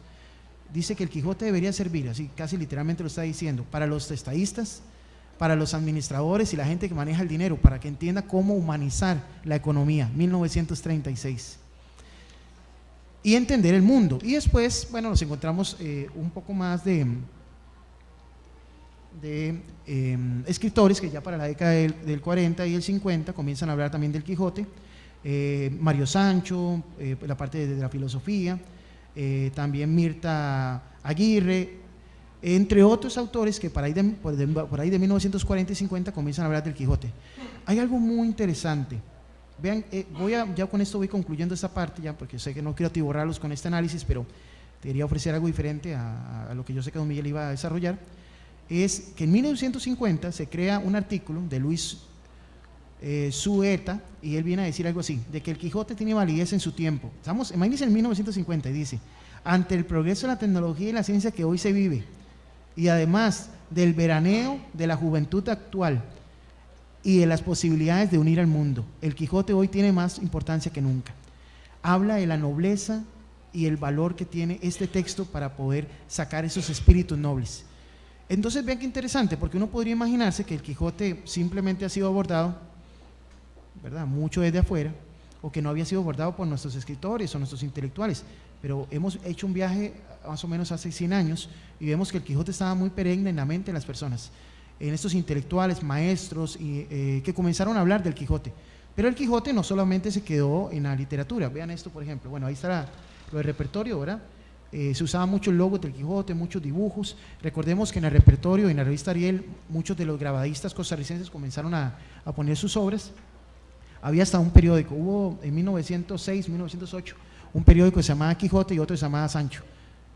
dice que el Quijote debería servir, así casi literalmente lo está diciendo, para los estadistas, para los administradores y la gente que maneja el dinero, para que entienda cómo humanizar la economía, 1936. Y entender el mundo. Y después, bueno, nos encontramos eh, un poco más de, de em, escritores que ya para la década del, 40 y el 50 comienzan a hablar también del Quijote. Eh, Mario Sancho, eh, la parte de la filosofía, eh, también Mirta Aguirre, entre otros autores que por ahí, de, por, ahí de 1940 y 50 comienzan a hablar del Quijote. Hay algo muy interesante. Vean, eh, voy a, ya con esto voy concluyendo esta parte, ya porque sé que no quiero atiborrarlos con este análisis, pero quería ofrecer algo diferente a, lo que yo sé que don Miguel iba a desarrollar. es que en 1950 se crea un artículo de Luis eh, Sueta, y él viene a decir algo así, de que el Quijote tiene validez en su tiempo. Estamos, imagínense en 1950 y dice, ante el progreso de la tecnología y la ciencia que hoy se vive, y además del veraneo de la juventud actual y de las posibilidades de unir al mundo, el Quijote hoy tiene más importancia que nunca. Habla de la nobleza y el valor que tiene este texto para poder sacar esos espíritus nobles. Entonces vean qué interesante, porque uno podría imaginarse que el Quijote simplemente ha sido abordado, ¿verdad? Mucho desde afuera, o que no había sido abordado por nuestros escritores o nuestros intelectuales, pero hemos hecho un viaje más o menos hace 100 años y vemos que el Quijote estaba muy perenne en la mente de las personas, en estos intelectuales, maestros, y, eh, que comenzaron a hablar del Quijote. Pero el Quijote no solamente se quedó en la literatura, vean esto por ejemplo, bueno, ahí está lo del repertorio, ¿verdad? Eh, se usaba mucho el logo del Quijote, muchos dibujos. Recordemos que en el repertorio, en la revista Ariel, muchos de los grabadistas costarricenses comenzaron a, a poner sus obras. Había hasta un periódico, hubo en 1906, 1908, un periódico que se llamaba Quijote y otro que se llamaba Sancho,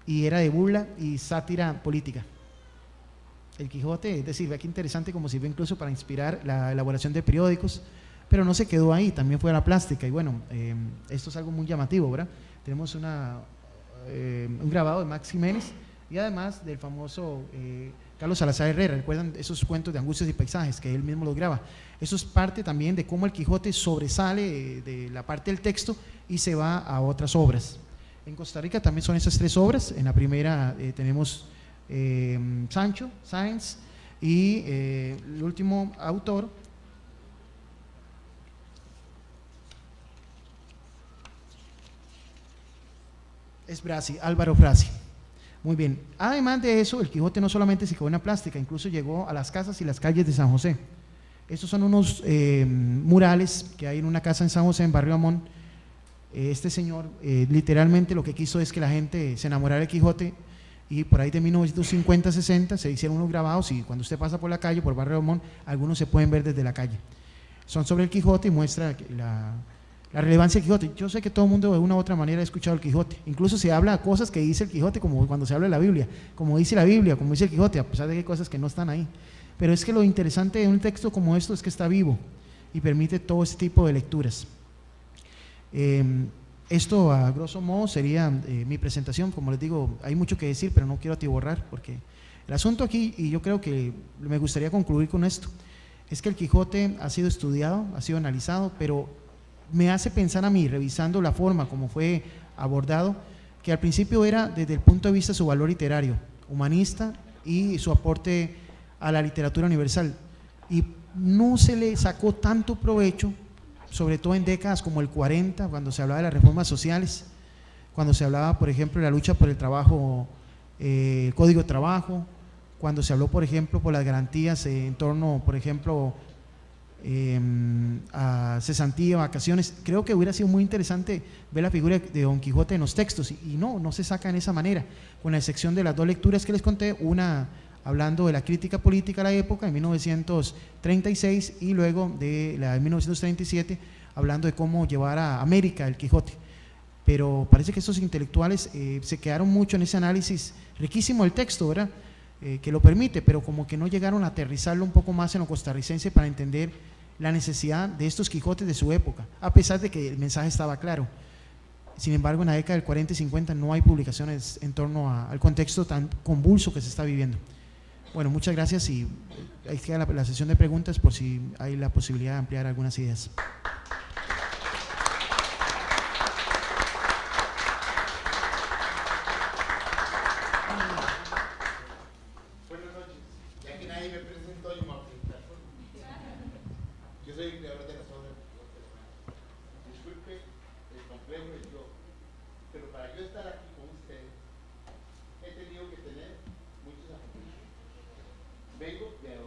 y era de burla y sátira política. El Quijote, es decir, ve qué interesante como sirve incluso para inspirar la elaboración de periódicos, pero no se quedó ahí, también fue a la plástica, y bueno, eh, esto es algo muy llamativo, ¿verdad? Tenemos una, eh, un grabado de Max Jiménez y además del famoso eh, Carlos Salazar Herrera, recuerdan esos cuentos de angustias y paisajes que él mismo los graba. Eso es parte también de cómo el Quijote sobresale de la parte del texto y se va a otras obras. En Costa Rica también son esas tres obras. En la primera eh, tenemos Sancho, Sáenz, y el último autor es Brasi, Álvaro Brasi. Muy bien. Además de eso, el Quijote no solamente se quedó en la plástica, incluso llegó a las casas y las calles de San José. Estos son unos eh, murales que hay en una casa en San José, en Barrio Amón. Este señor eh, literalmente lo que quiso es que la gente se enamorara del Quijote y por ahí de 1950-60 se hicieron unos grabados y cuando usted pasa por la calle, por Barrio Amón, algunos se pueden ver desde la calle. Son sobre el Quijote y muestra la, la relevancia del Quijote. Yo sé que todo el mundo de una u otra manera ha escuchado el Quijote. Incluso se habla de cosas que dice el Quijote, como cuando se habla de la Biblia, como dice la Biblia, como dice el Quijote, a pesar de que hay cosas que no están ahí. Pero es que lo interesante de un texto como esto es que está vivo y permite todo este tipo de lecturas. Em, esto, a grosso modo, sería eh, mi presentación. Como les digo, hay mucho que decir, pero no quiero atiborrar, porque el asunto aquí, y yo creo que me gustaría concluir con esto, es que el Quijote ha sido estudiado, ha sido analizado, pero me hace pensar a mí, revisando la forma como fue abordado, que al principio era desde el punto de vista de su valor literario, humanista y su aporte a la literatura universal. Y no se le sacó tanto provecho, sobre todo en décadas como el 40, cuando se hablaba de las reformas sociales, cuando se hablaba, por ejemplo, de la lucha por el trabajo, eh, el código de trabajo, cuando se habló, por ejemplo, por las garantías en torno, por ejemplo, Em, a cesantía, vacaciones. Creo que hubiera sido muy interesante ver la figura de Don Quijote en los textos y, no, no se saca en esa manera, con la excepción de las dos lecturas que les conté, una hablando de la crítica política a la época en 1936 y luego de la de 1937 hablando de cómo llevar a América el Quijote. Pero parece que estos intelectuales eh, se quedaron mucho en ese análisis riquísimo del texto, ¿verdad? Eh, que lo permite, pero como que no llegaron a aterrizarlo un poco más en lo costarricense para entender la necesidad de estos Quijotes de su época, a pesar de que el mensaje estaba claro. Sin embargo, en la década del 40 y 50 no hay publicaciones en torno al contexto tan convulso que se está viviendo. Bueno, muchas gracias y ahí queda la sesión de preguntas por si hay la posibilidad de ampliar algunas ideas.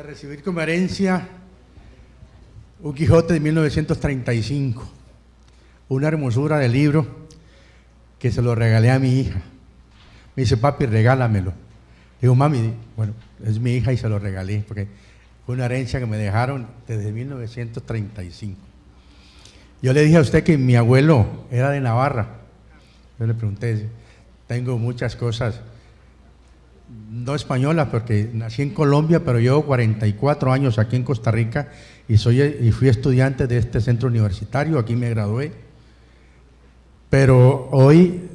de recibir como herencia un Quijote de 1935, una hermosura de libro que se lo regalé a mi hija. Me dice, papi, regálamelo. Digo, mami, bueno, es mi hija y se lo regalé, porque fue una herencia que me dejaron desde 1935. Yo le dije a usted que mi abuelo era de Navarra. Yo le pregunté, tengo muchas cosas, no españolas, porque nací en Colombia, pero llevo 44 años aquí en Costa Rica y, soy, y fui estudiante de este centro universitario, aquí me gradué. Pero hoy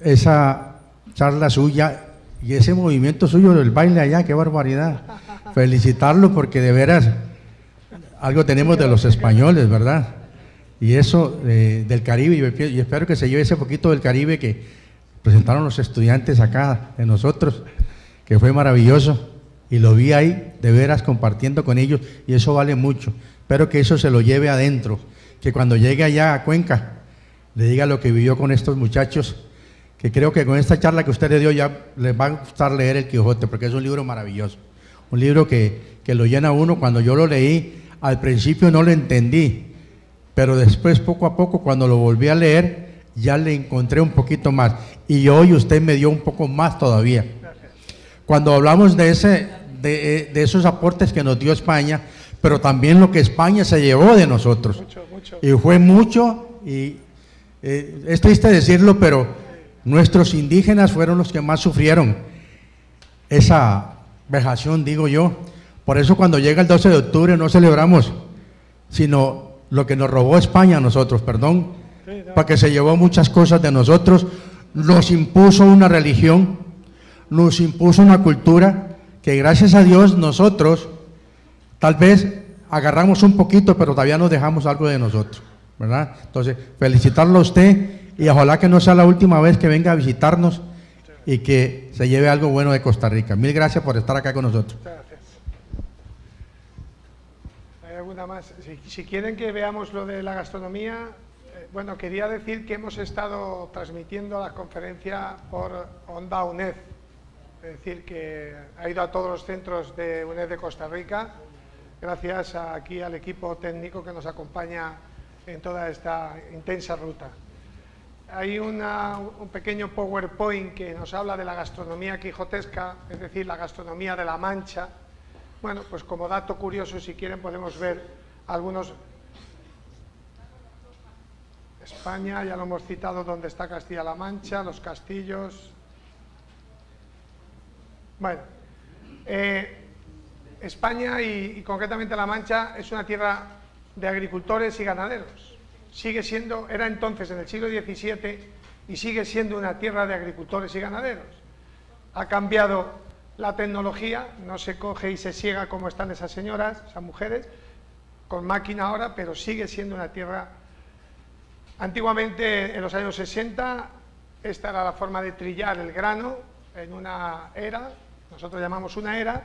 esa charla suya y ese movimiento suyo del baile allá, qué barbaridad. Felicitarlo porque de veras algo tenemos de los españoles, ¿verdad? Y eso eh, del Caribe, y espero que se lleve ese poquito del Caribe que presentaron los estudiantes acá de nosotros, que fue maravilloso. Y lo vi ahí, de veras, compartiendo con ellos, y eso vale mucho. Espero que eso se lo lleve adentro, que cuando llegue allá a Cuenca, le diga lo que vivió con estos muchachos que creo que con esta charla que usted le dio ya les va a gustar leer El Quijote, porque es un libro maravilloso. Un libro que, que lo llena uno. Cuando yo lo leí, al principio no lo entendí, pero después, poco a poco, cuando lo volví a leer, ya le encontré un poquito más. Y hoy usted me dio un poco más todavía. Cuando hablamos de, ese, de, de esos aportes que nos dio España, pero también lo que España se llevó de nosotros. Y fue mucho, y eh, es triste decirlo, pero Nuestros indígenas fueron los que más sufrieron esa vejación, digo yo. Por eso cuando llega el 12 de octubre no celebramos, sino lo que nos robó España a nosotros, perdón, porque se llevó muchas cosas de nosotros, nos impuso una religión, nos impuso una cultura que gracias a Dios nosotros tal vez agarramos un poquito, pero todavía nos dejamos algo de nosotros, ¿verdad? Entonces, felicitarlo a usted y ojalá que no sea la última vez que venga a visitarnos y que se lleve algo bueno de Costa Rica. Mil gracias por estar acá con nosotros. Gracias.
¿Hay alguna más? Si, quieren que veamos lo de la gastronomía, bueno, quería decir que hemos estado transmitiendo la conferencia por Onda UNED, es decir, que ha ido a todos los centros de UNED de Costa Rica, gracias aquí al equipo técnico que nos acompaña en toda esta intensa ruta hay un pequeño PowerPoint que nos habla de la gastronomía quijotesca, es decir, la gastronomía de la Mancha. Bueno, pues como dato curioso, si quieren, podemos ver algunos... España, ya lo hemos citado, donde está Castilla-La Mancha, los castillos... Bueno, eh, España y concretamente La Mancha es una tierra de agricultores y ganaderos sigue siendo, era entonces en el siglo XVII y sigue siendo una tierra de agricultores y ganaderos. Ha cambiado la tecnología, no se coge y se ciega como están esas señoras, esas mujeres, con máquina ahora, pero sigue siendo una tierra... Antiguamente, en los años 60, esta era la forma de trillar el grano en una era, nosotros llamamos una era.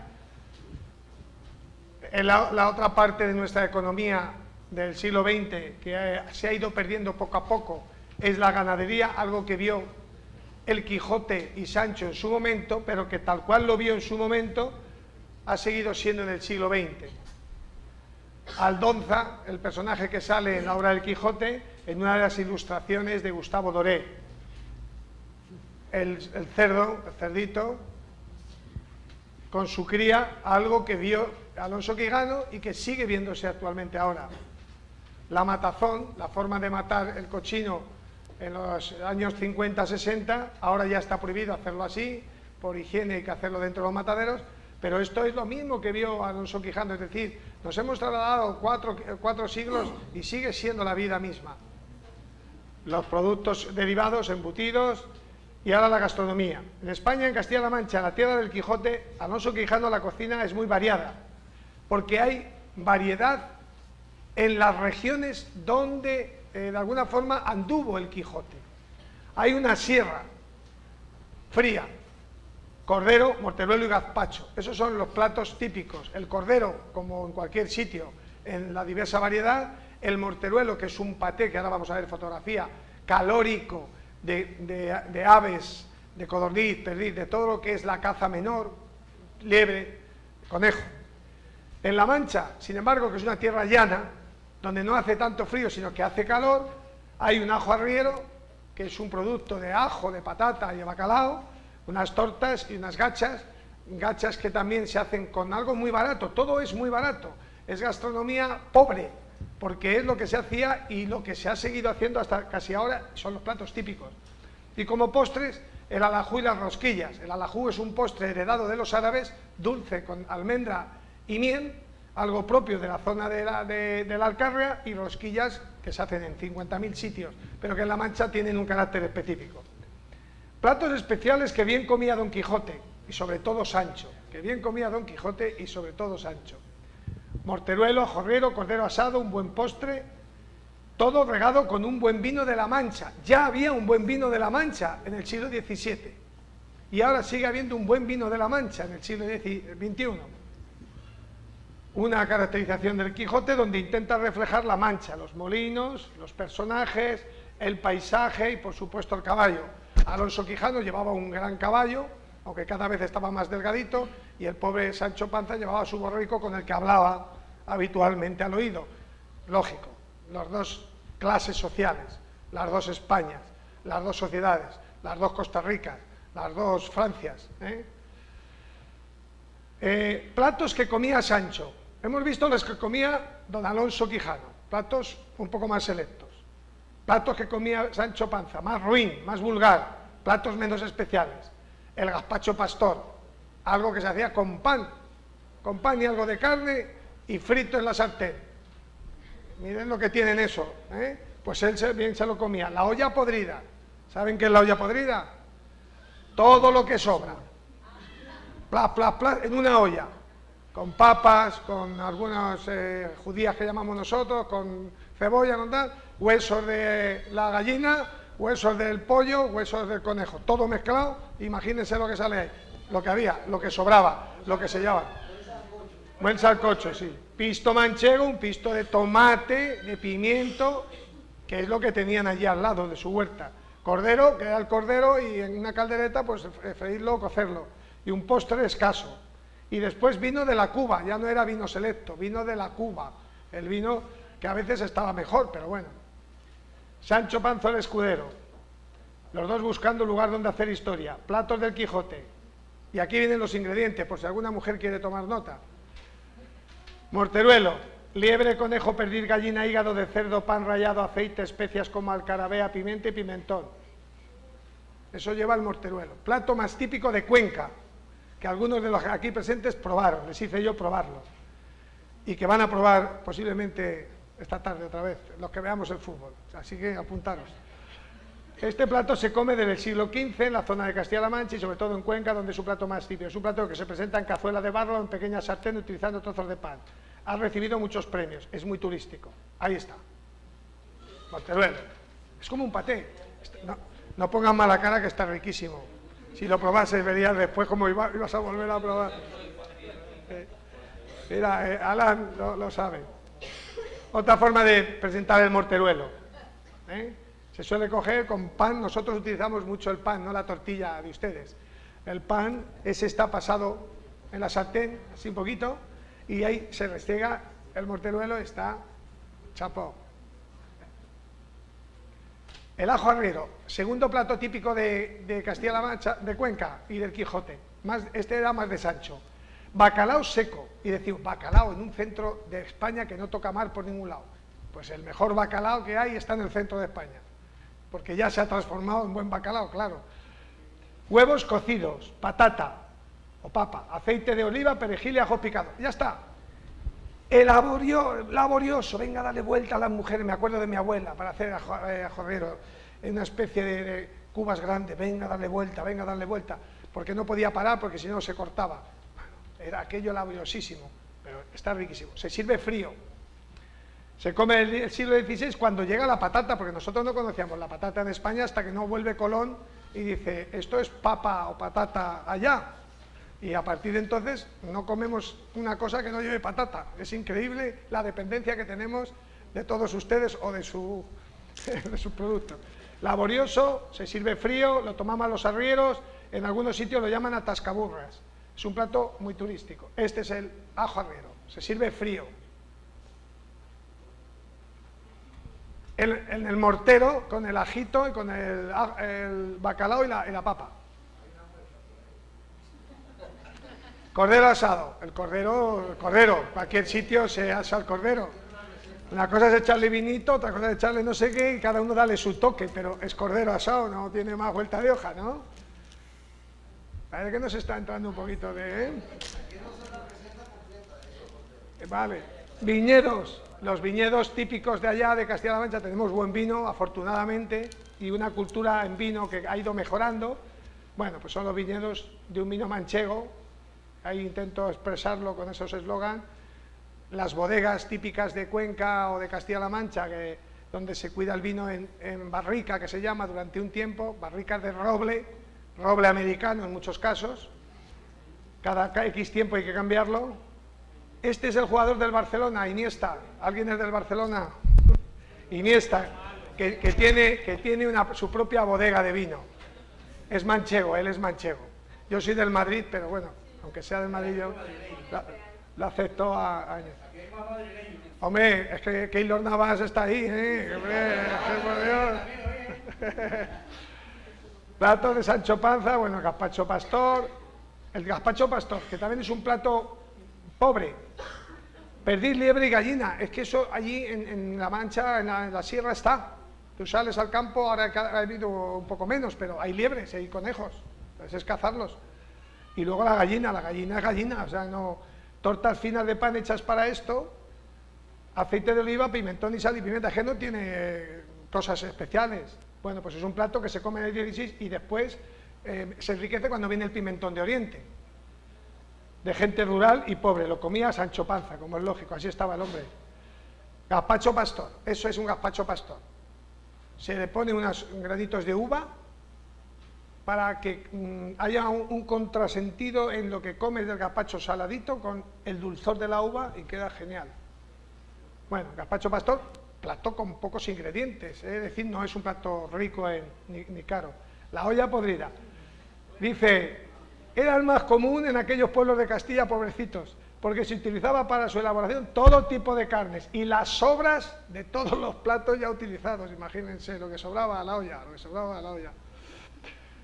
En la, la otra parte de nuestra economía del siglo XX que se ha ido perdiendo poco a poco es la ganadería, algo que vio el Quijote y Sancho en su momento, pero que tal cual lo vio en su momento, ha seguido siendo en el siglo XX. Aldonza, el personaje que sale en la obra del Quijote, en una de las ilustraciones de Gustavo Doré. El, cerdo, el cerdito, con su cría, algo que vio Alonso Quijano y que sigue viéndose actualmente ahora la matazón, la forma de matar el cochino en los años 50-60, ahora ya está prohibido hacerlo así, por higiene hay que hacerlo dentro de los mataderos, pero esto es lo mismo que vio Alonso Quijano, es decir, nos hemos trasladado cuatro, cuatro siglos y sigue siendo la vida misma. Los productos derivados, embutidos, y ahora la gastronomía. En España, en Castilla-La Mancha, la tierra del Quijote, Alonso Quijano, la cocina es muy variada, porque hay variedad en las regiones donde eh, de alguna forma anduvo el Quijote. Hay una sierra fría, cordero, morteruelo y gazpacho. Esos son los platos típicos. El cordero, como en cualquier sitio, en la diversa variedad. El morteruelo, que es un paté, que ahora vamos a ver fotografía, calórico, de, aves, de codorniz, perdiz, de todo lo que es la caza menor, liebre, conejo. En La Mancha, sin embargo, que es una tierra llana, donde no hace tanto frío, sino que hace calor, hay un ajo arriero, que es un producto de ajo, de patata y de bacalao, unas tortas y unas gachas, gachas que también se hacen con algo muy barato, todo es muy barato, es gastronomía pobre, porque es lo que se hacía y lo que se ha seguido haciendo hasta casi ahora son los platos típicos. Y como postres, el alajú y las rosquillas. El alajú es un postre heredado de los árabes, dulce con almendra y miel, algo propio de la zona de la, de, la Alcarria, y rosquillas que se hacen en 50.000 sitios, pero que en La Mancha tienen un carácter específico. Platos especiales que bien comía Don Quijote, y sobre todo Sancho, que bien comía Don Quijote y sobre todo Sancho. Morteruelo, jorrero, cordero asado, un buen postre, todo regado con un buen vino de la Mancha. Ya había un buen vino de la Mancha en el siglo XVII y ahora sigue habiendo un buen vino de la Mancha en el siglo XXI. Una caracterización del Quijote donde intenta reflejar la Mancha, los molinos, los personajes, el paisaje y por supuesto el caballo. Alonso Quijano llevaba un gran caballo, aunque cada vez estaba más delgadito, y el pobre Sancho Panza llevaba su borrico con el que hablaba habitualmente al oído. Lógico, las dos clases sociales, las dos Españas, las dos sociedades, las dos Costa Ricas, las dos Francias. ¿eh? Eh, platos que comía Sancho. Hemos visto los que comía don Alonso Quijano, platos un poco más selectos. Platos que comía Sancho Panza, más ruin, más vulgar, platos menos especiales. El gazpacho pastor, algo que se hacía con pan, con pan y algo de carne y frito en la sartén. Miren lo que tienen eso, ¿eh? Pues él bien se lo comía. La olla podrida. ¿Saben qué es la olla podrida? Todo lo que sobra. Plas, plas, plas, en una olla. Con papas, con algunas eh, judías que llamamos nosotros, con cebolla, tal, huesos de la gallina, huesos del pollo, huesos del conejo. Todo mezclado. Imagínense lo que sale ahí. Lo que había, lo que sobraba, lo que se llevaba. Buen salcocho, sí. Pisto manchego, un pisto de tomate, de pimiento, que es lo que tenían allí al lado de su huerta. Cordero, que era el cordero, y en una caldereta, pues freírlo cocerlo. Y un postre escaso. Y después vino de la Cuba, ya no era vino selecto, vino de la Cuba. El vino que a veces estaba mejor, pero bueno. Sancho Panzo el Escudero. Los dos buscando lugar donde hacer historia. Platos del Quijote. Y aquí vienen los ingredientes, por si alguna mujer quiere tomar nota. Morteruelo, liebre, conejo, perdir, gallina, hígado de cerdo, pan rallado, aceite, especias como alcarabea, pimienta y pimentón. Eso lleva el morteruelo. Plato más típico de Cuenca, que algunos de los aquí presentes probaron, les hice yo probarlo. Y que van a probar posiblemente esta tarde otra vez, los que veamos el fútbol. Así que apuntaros. Este plato se come desde el siglo XV en la zona de Castilla-La Mancha y sobre todo en Cuenca, donde es un plato más típico. Es un plato que se presenta en cazuela de barro, en pequeñas sartén, utilizando trozos de pan. Ha recibido muchos premios, es muy turístico. Ahí está. Monteruelo. Es como un paté. No, no pongan mala cara que está riquísimo. Si lo probases verías después cómo ibas a volver a probar. Eh, mira, eh, Alan lo, sabe. Otra forma de presentar el morteruelo. ¿eh? Se suele coger con pan, nosotros utilizamos mucho el pan, no la tortilla de ustedes. El pan, ese está pasado en la sartén, así un poquito, y ahí se restriega el morteruelo, está chapo. El ajo arriero, segundo plato típico de, Castilla-La Mancha, de Cuenca y del Quijote. Más, este era más de Sancho. Bacalao seco, y decir, bacalao en un centro de España que no toca mar por ningún lado. Pues el mejor bacalao que hay está en el centro de España porque ya se ha transformado en buen bacalao, claro. Huevos cocidos, patata o papa, aceite de oliva, perejil y ajo picado. Ya está. El laborioso, venga a darle vuelta a las mujeres, me acuerdo de mi abuela, para hacer ajorrero, en una especie de, cubas grandes, venga a darle vuelta, venga a darle vuelta, porque no podía parar, porque si no se cortaba. era aquello laboriosísimo, pero está riquísimo. Se sirve frío, se come el, siglo XVI cuando llega la patata, porque nosotros no conocíamos la patata en España hasta que no vuelve Colón y dice, esto es papa o patata allá. Y a partir de entonces no comemos una cosa que no lleve patata. Es increíble la dependencia que tenemos de todos ustedes o de su, de su producto. Laborioso, se sirve frío, lo tomamos a los arrieros, en algunos sitios lo llaman atascaburras. Es un plato muy turístico. Este es el ajo arriero. se sirve frío. En, el mortero, con el ajito y con el, bacalao y la, y la papa. Cordero asado. El cordero, el cordero. Cualquier sitio se asa el cordero. Una cosa es echarle vinito, otra cosa es echarle no sé qué, y cada uno dale su toque, pero es cordero asado, no tiene más vuelta de hoja, ¿no? Parece que nos está entrando un poquito de... ¿eh? Vale. Viñedos. Los viñedos típicos de allá, de Castilla-La Mancha, tenemos buen vino, afortunadamente, y una cultura en vino que ha ido mejorando. Bueno, pues son los viñedos de un vino manchego, ahí intento expresarlo con esos eslogan, las bodegas típicas de Cuenca o de Castilla-La Mancha, donde se cuida el vino en, barrica, que se llama, durante un tiempo, barricas de roble, roble americano en muchos casos, cada X tiempo hay que cambiarlo. Este es el jugador del Barcelona, Iniesta. ¿Alguien es del Barcelona? Iniesta, que, tiene, que tiene una, su propia bodega de vino. Es manchego, él es manchego. Yo soy del Madrid, pero bueno, aunque sea del Madrid, yo lo acepto a, Hombre, es que Keylor Navas está ahí, ¿eh? plato de Sancho Panza, bueno, gazpacho pastor. El gazpacho pastor, que también es un plato pobre. Perdiz, liebre y gallina. Es que eso allí en, La Mancha, en la, sierra está. Tú sales al campo, ahora ha habido un poco menos, pero hay liebres, hay conejos. Entonces es cazarlos. Y luego la gallina, la gallina es gallina, o sea, no tortas finas de pan hechas para esto, aceite de oliva, pimentón y sal y pimienta, que no tiene cosas especiales. Bueno, pues es un plato que se come en el 16 y después eh, se enriquece cuando viene el pimentón de Oriente. De gente rural y pobre, lo comía Sancho Panza, como es lógico, así estaba el hombre. Gazpacho pastor, eso es un gazpacho pastor. Se le pone unos granitos de uva, para que mm, haya un, contrasentido en lo que comes del gazpacho saladito con el dulzor de la uva y queda genial. Bueno, gazpacho pastor, plato con pocos ingredientes, ¿eh? es decir, no es un plato rico ni, ni, caro. La olla podrida. Dice, era el más común en aquellos pueblos de Castilla, pobrecitos, porque se utilizaba para su elaboración todo tipo de carnes y las sobras de todos los platos ya utilizados. Imagínense lo que sobraba a la olla, lo que sobraba a la olla.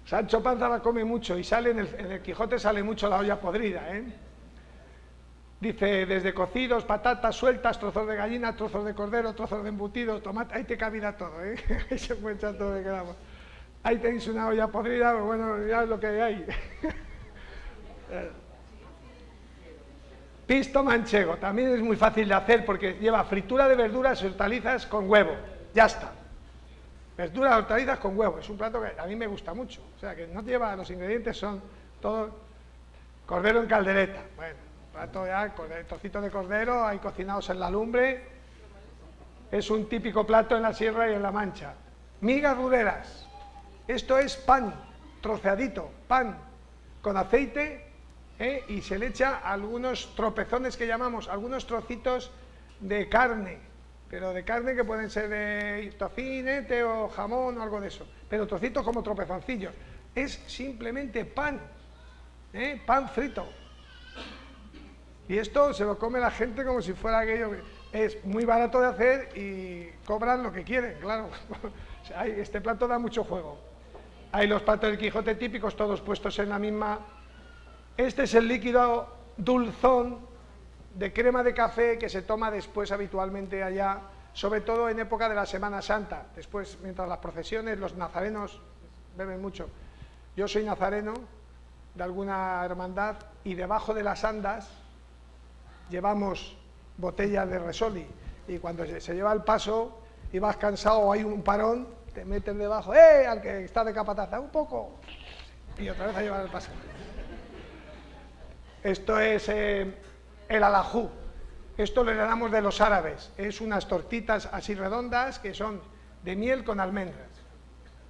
Sancho Panza la come mucho y sale en el, Quijote sale mucho la olla podrida, ¿eh? Dice, desde cocidos, patatas sueltas, trozos de gallina, trozos de cordero, trozos de embutido, tomate, ahí te cabida todo, ¿eh? ahí se echar todo que queramos. Ahí tenéis una olla podrida, pues bueno, ya es lo que hay. Pisto manchego, también es muy fácil de hacer porque lleva fritura de verduras y hortalizas con huevo, ya está. Verduras, hortalizas con huevo. Es un plato que a mí me gusta mucho. O sea, que no lleva, los ingredientes son todo cordero en caldereta. Bueno, plato ya, trocitos de cordero, ahí cocinados en la lumbre. Es un típico plato en la Sierra y en la Mancha. Migas ruderas. Esto es pan, troceadito, pan, con aceite, ¿eh? y se le echa algunos tropezones que llamamos, algunos trocitos de carne, pero de carne que pueden ser de tocinete o jamón o algo de eso, pero trocitos como tropezoncillos. Es simplemente pan, ¿eh? pan frito. Y esto se lo come la gente como si fuera aquello que es muy barato de hacer y cobran lo que quieren, claro. este plato da mucho juego. Hay los platos del Quijote típicos, todos puestos en la misma. Este es el líquido dulzón de crema de café que se toma después habitualmente allá, sobre todo en época de la Semana Santa. Después, mientras las procesiones, los nazarenos beben mucho. Yo soy nazareno de alguna hermandad y debajo de las andas llevamos botellas de resoli y cuando se lleva el paso y vas cansado o hay un parón, te meten debajo, ¡eh! al que está de capataza, un poco, y otra vez a llevar el paso. Esto es eh, el alajú. Esto lo damos de los árabes. Es unas tortitas así redondas que son de miel con almendras.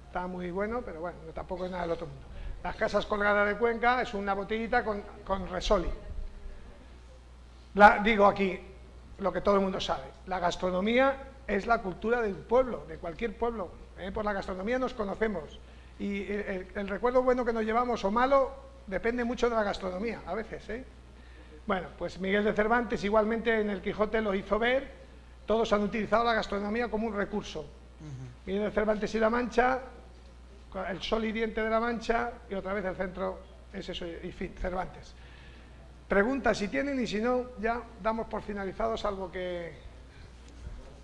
Está muy bueno, pero bueno, tampoco es nada del otro mundo. Las casas colgadas de Cuenca es una botellita con, resoli. La, digo aquí lo que todo el mundo sabe. La gastronomía es la cultura del pueblo, de cualquier pueblo. ¿eh? Por la gastronomía nos conocemos. Y el, el, recuerdo bueno que nos llevamos o malo depende mucho de la gastronomía, a veces. ¿eh? Bueno, pues Miguel de Cervantes igualmente en el Quijote lo hizo ver, todos han utilizado la gastronomía como un recurso. Miguel de Cervantes y la Mancha, el sol y diente de la Mancha y otra vez el centro es eso, y fin, Cervantes. Pregunta si tienen y si no, ya damos por finalizados algo que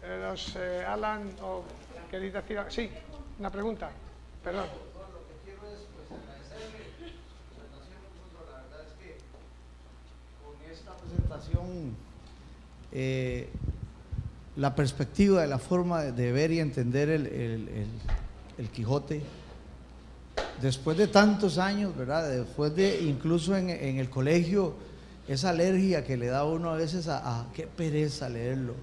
eh, los eh, Alan o queréis decir. Sí, una pregunta, perdón.
Eh, la perspectiva de la forma de ver y entender el, Quijote, después de tantos años, ¿verdad? Después de incluso en, el colegio, esa alergia que le da uno a veces a, qué pereza leerlo.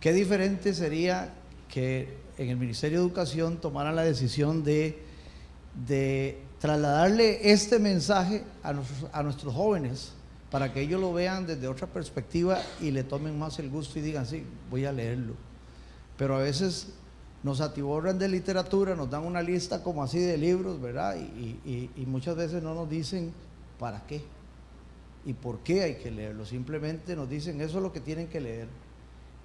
Qué diferente sería que en el Ministerio de Educación tomaran la decisión de, de trasladarle este mensaje a nuestros jóvenes para que ellos lo vean desde otra perspectiva y le tomen más el gusto y digan, sí, voy a leerlo. Pero a veces nos atiborran de literatura, nos dan una lista como así de libros, ¿verdad? Y, muchas veces no nos dicen para qué y por qué hay que leerlo. Simplemente nos dicen, eso es lo que tienen que leer.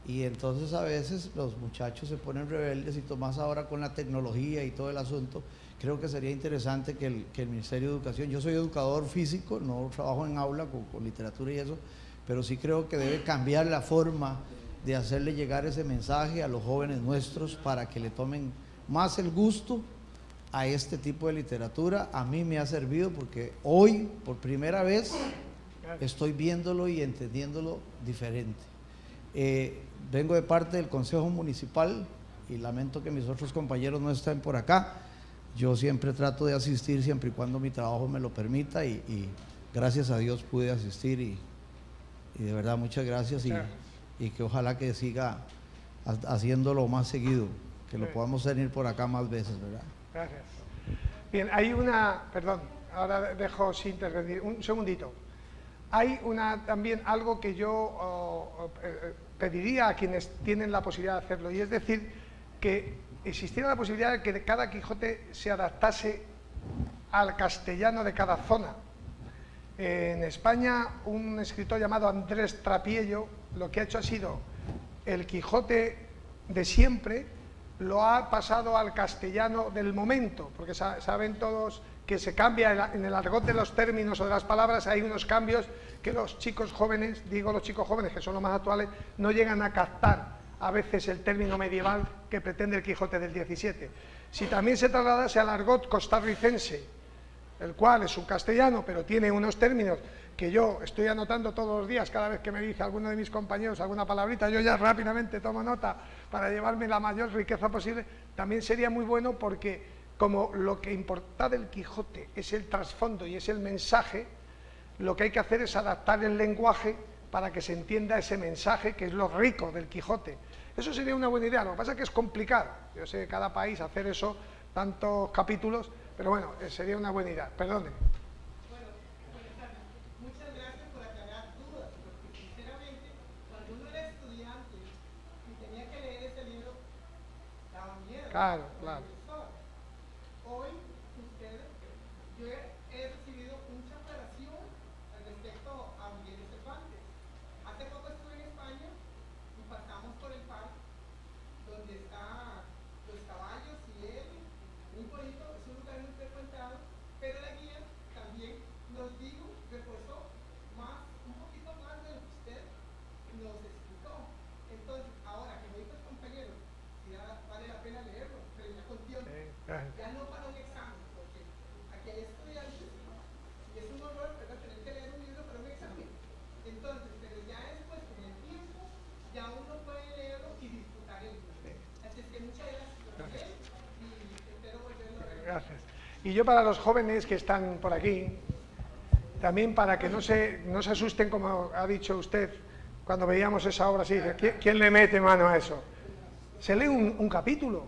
Y entonces a veces los muchachos se ponen rebeldes y más ahora con la tecnología y todo el asunto, creo que sería interesante que el, Ministerio de Educación, yo soy educador físico, no trabajo en aula con, literatura y eso, pero sí creo que debe cambiar la forma de hacerle llegar ese mensaje a los jóvenes nuestros para que le tomen más el gusto a este tipo de literatura. A mí me ha servido porque hoy, por primera vez, estoy viéndolo y entendiéndolo diferente. Eh, vengo de parte del Consejo Municipal y lamento que mis otros compañeros no estén por acá yo siempre trato de asistir siempre y cuando mi trabajo me lo permita y, gracias a Dios pude asistir y, de verdad muchas gracias y, que ojalá que siga haciéndolo más seguido, que lo podamos tener por acá más veces, ¿verdad?
Gracias. Bien, hay una, perdón, ahora dejo sin intervenir, un segundito. Hay una, también algo que yo eh, pediría a quienes tienen la posibilidad de hacerlo y es decir que existiera la posibilidad de que cada Quijote se adaptase al castellano de cada zona. En España, un escritor llamado Andrés Trapiello lo que ha hecho ha sido el Quijote de siempre, lo ha pasado al castellano del momento, porque saben todos que se cambia en el argot de los términos o de las palabras, hay unos cambios que los chicos jóvenes, digo los chicos jóvenes que son los más actuales, no llegan a captar a veces el término medieval que pretende el Quijote del 17. Si también se trasladase al argot costarricense, el cual es un castellano, pero tiene unos términos que yo estoy anotando todos los días, cada vez que me dice alguno de mis compañeros alguna palabrita, yo ya rápidamente tomo nota para llevarme la mayor riqueza posible, también sería muy bueno porque como lo que importa del Quijote es el trasfondo y es el mensaje, lo que hay que hacer es adaptar el lenguaje para que se entienda ese mensaje que es lo rico del Quijote. Eso sería una buena idea, lo que pasa es que es complicado. Yo sé que cada país hacer eso, tantos capítulos, pero bueno, eh, sería una buena idea. Perdone.
Bueno, muchas gracias por aclarar dudas, porque sinceramente, cuando uno era estudiante y tenía que leer ese libro, daba miedo.
Claro, claro.
Hoy, ustedes, yo he recibido mucha aclaración respecto a Miguel Cervantes. Hace poco estuve en España y pasamos por el parque donde están los caballos y él, muy bonito, es un lugar muy frecuentado, pero la guía también nos dijo, reforzó más, un poquito más de lo que usted nos explicó. Entonces, ahora que me dijo el compañero, ya vale la pena leerlo, pero ya con tiempo, ya no para un examen, porque aquí hay estudiantes y es un horror tener que leer un libro para un examen. Entonces, pero ya después con el tiempo, ya uno puede leerlo y disfrutar el libro. Así es que muchas gracias. Y espero volverlo a ver.
Gracias. Y yo para los jóvenes que están por aquí, también para que no se, no se asusten como ha dicho usted cuando veíamos esa obra así, ¿quién, le mete mano a eso? Se lee un, capítulo,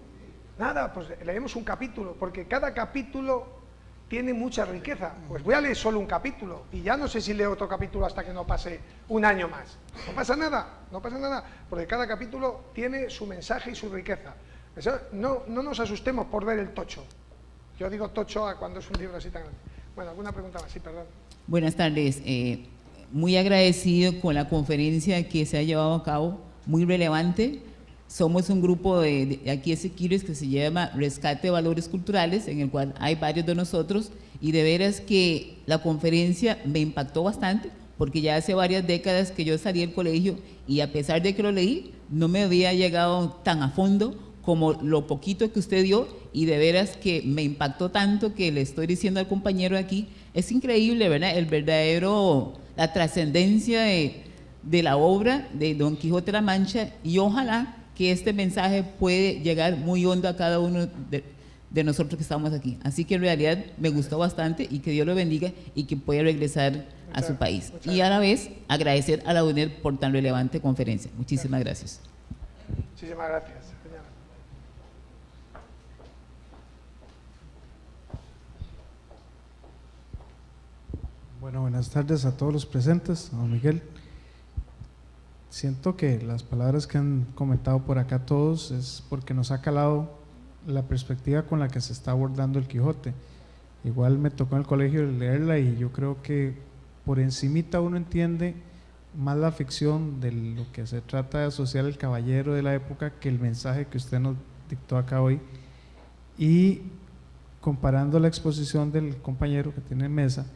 nada, pues leemos un capítulo, porque cada capítulo tiene mucha riqueza. Pues voy a leer solo un capítulo y ya no sé si leo otro capítulo hasta que no pase un año más. No pasa nada, no pasa nada, porque cada capítulo tiene su mensaje y su riqueza. no, no nos asustemos por ver el tocho. Yo digo tocho cuando es un libro así tan grande. Bueno, alguna pregunta más, sí, perdón.
Buenas tardes. Eh, muy agradecido con la conferencia que se ha llevado a cabo, muy relevante. Somos un grupo de, de aquí de Sequires que se llama Rescate de Valores Culturales, en el cual hay varios de nosotros, y de veras que la conferencia me impactó bastante, porque ya hace varias décadas que yo salí del colegio y a pesar de que lo leí, no me había llegado tan a fondo como lo poquito que usted dio y de veras que me impactó tanto que le estoy diciendo al compañero aquí, es increíble, ¿verdad? El verdadero, la trascendencia de, de la obra de Don Quijote de la Mancha y ojalá que este mensaje puede llegar muy hondo a cada uno de, de nosotros que estamos aquí. Así que en realidad me gustó bastante y que Dios lo bendiga y que pueda regresar a su país. Y a la vez agradecer a la UNED por tan relevante conferencia. Muchísimas gracias.
Muchísimas gracias. señora.
Bueno, buenas tardes a todos los presentes, don Miguel. Siento que las palabras que han comentado por acá todos es porque nos ha calado la perspectiva con la que se está abordando el Quijote. Igual me tocó en el colegio leerla y yo creo que por encimita uno entiende más la ficción de lo que se trata de asociar el caballero de la época que el mensaje que usted nos dictó acá hoy. Y comparando la exposición del compañero que tiene en mesa,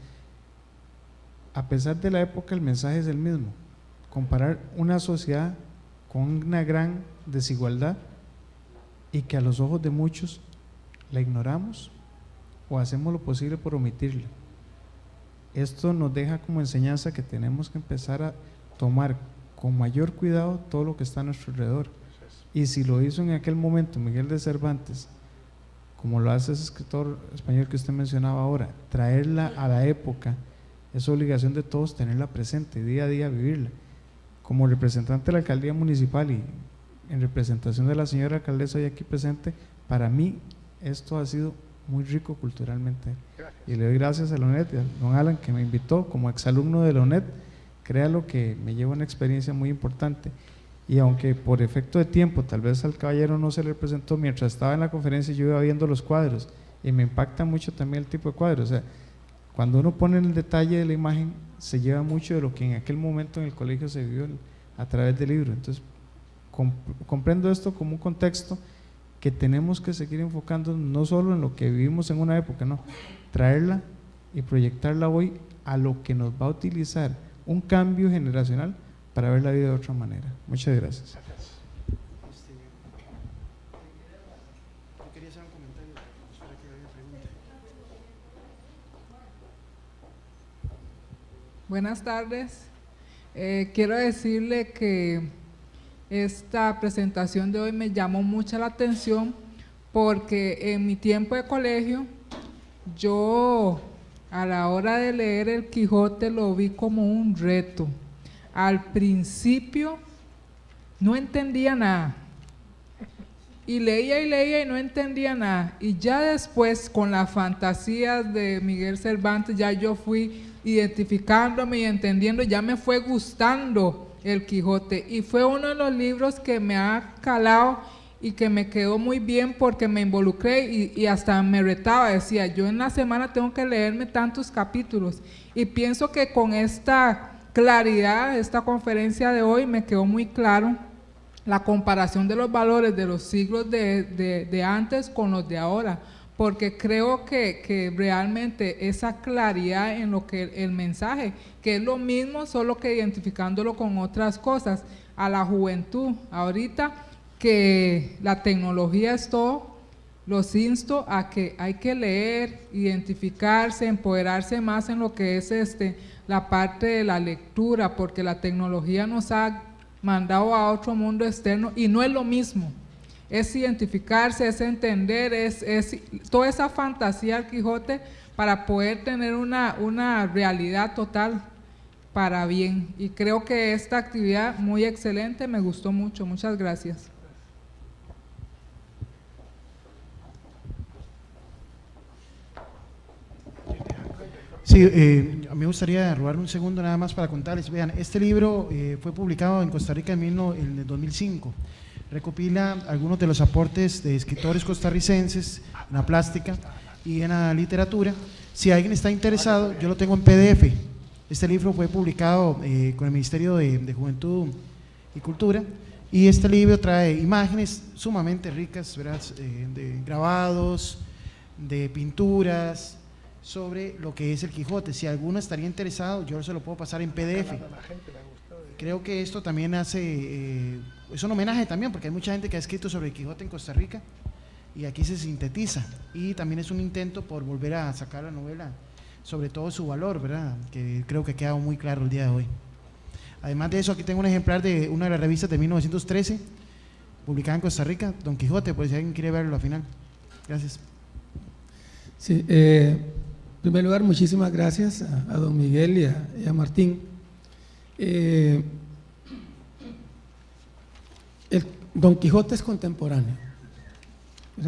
a pesar de la época el mensaje es el mismo. Comparar una sociedad con una gran desigualdad y que a los ojos de muchos la ignoramos o hacemos lo posible por omitirla. Esto nos deja como enseñanza que tenemos que empezar a tomar con mayor cuidado todo lo que está a nuestro alrededor. Y si lo hizo en aquel momento Miguel de Cervantes, como lo hace ese escritor español que usted mencionaba ahora, traerla a la época, es obligación de todos tenerla presente, día a día vivirla. Como representante de la alcaldía municipal y en representación de la señora alcaldesa hoy aquí presente, para mí esto ha sido muy rico culturalmente. Y le doy gracias a la UNED a don Alan que me invitó como exalumno de la UNED. Créalo que me lleva una experiencia muy importante. Y aunque por efecto de tiempo, tal vez al caballero no se le presentó mientras estaba en la conferencia, yo iba viendo los cuadros y me impacta mucho también el tipo de cuadros. O sea, cuando uno pone en el detalle de la imagen, se lleva mucho de lo que en aquel momento en el colegio se vivió a través del libro. Entonces, comp- comprendo esto como un contexto que tenemos que seguir enfocando no solo en lo que vivimos en una época, no, traerla y proyectarla hoy a lo que nos va a utilizar un cambio generacional para ver la vida de otra manera. Muchas gracias.
Buenas tardes. Eh, quiero decirle que esta presentación de hoy me llamó mucho la atención porque en mi tiempo de colegio yo a la hora de leer el Quijote lo vi como un reto. Al principio no entendía nada. Y leía y leía y no entendía nada. Y ya después, con las fantasías de Miguel Cervantes, ya yo fui identificándome y entendiendo, ya me fue gustando el Quijote. Y fue uno de los libros que me ha calado y que me quedó muy bien porque me involucré y, y hasta me retaba. Decía, yo en la semana tengo que leerme tantos capítulos. Y pienso que con esta claridad, esta conferencia de hoy, me quedó muy claro la comparación de los valores de los siglos de, de- de antes con los de ahora, porque creo que, que realmente esa claridad en lo que el mensaje, que es lo mismo, solo que identificándolo con otras cosas, a la juventud, ahorita que la tecnología es todo, los insto a que hay que leer, identificarse, empoderarse más en lo que es este la parte de la lectura, porque la tecnología nos ha mandado a otro mundo externo y no es lo mismo. Es identificarse, es entender, es, es toda esa fantasía del Quijote para poder tener una, una realidad total para bien. Y creo que esta actividad muy excelente, me gustó mucho. Muchas gracias.
Sí, eh, me gustaría robar un segundo nada más para contarles. Vean, este libro eh, fue publicado en Costa Rica en el 2005. Recopila algunos de los aportes de escritores costarricenses en la plástica y en la literatura. Si alguien está interesado, yo lo tengo en PDF.
Este libro fue publicado eh, con el Ministerio de, de Juventud y Cultura y este libro trae imágenes sumamente ricas, ¿verdad? Eh, de grabados, de pinturas, sobre lo que es el Quijote. Si alguno estaría interesado, yo se lo puedo pasar en PDF. Creo que esto también hace, eh, es un homenaje también, porque hay mucha gente que ha escrito sobre Quijote en Costa Rica y aquí se sintetiza. Y también es un intento por volver a sacar la novela, sobre todo su valor, ¿verdad? Que creo que ha quedado muy claro el día de hoy. Además de eso, aquí tengo un ejemplar de una de las revistas de 1913, publicada en Costa Rica, Don Quijote, por si alguien quiere verlo al final. Gracias.
Sí, eh, en primer lugar, muchísimas gracias a, don Miguel y a, y a Martín. Eh, el Don Quijote es contemporáneo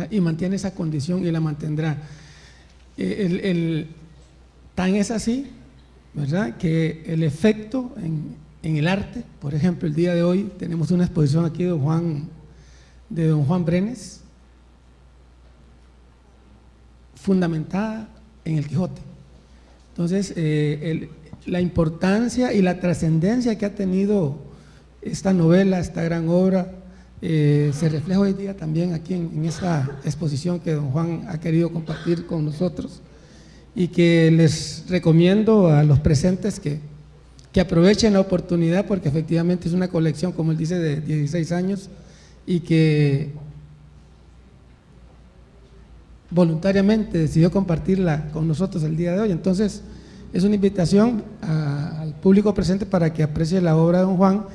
y mantiene esa condición y la mantendrá. Eh, tan es así, ¿verdad? Que el efecto en, el arte, por ejemplo, el día de hoy tenemos una exposición aquí de don Juan, de don Juan Brenes, fundamentada en el Quijote. Entonces, eh, la importancia y la trascendencia que ha tenido esta novela, esta gran obra, eh, se refleja hoy día también aquí en, en esta exposición que don Juan ha querido compartir con nosotros y que les recomiendo a los presentes que, que aprovechen la oportunidad porque efectivamente es una colección, como él dice, de 16 años y que voluntariamente decidió compartirla con nosotros el día de hoy. Entonces, es una invitación al público presente para que aprecie la obra de don Juan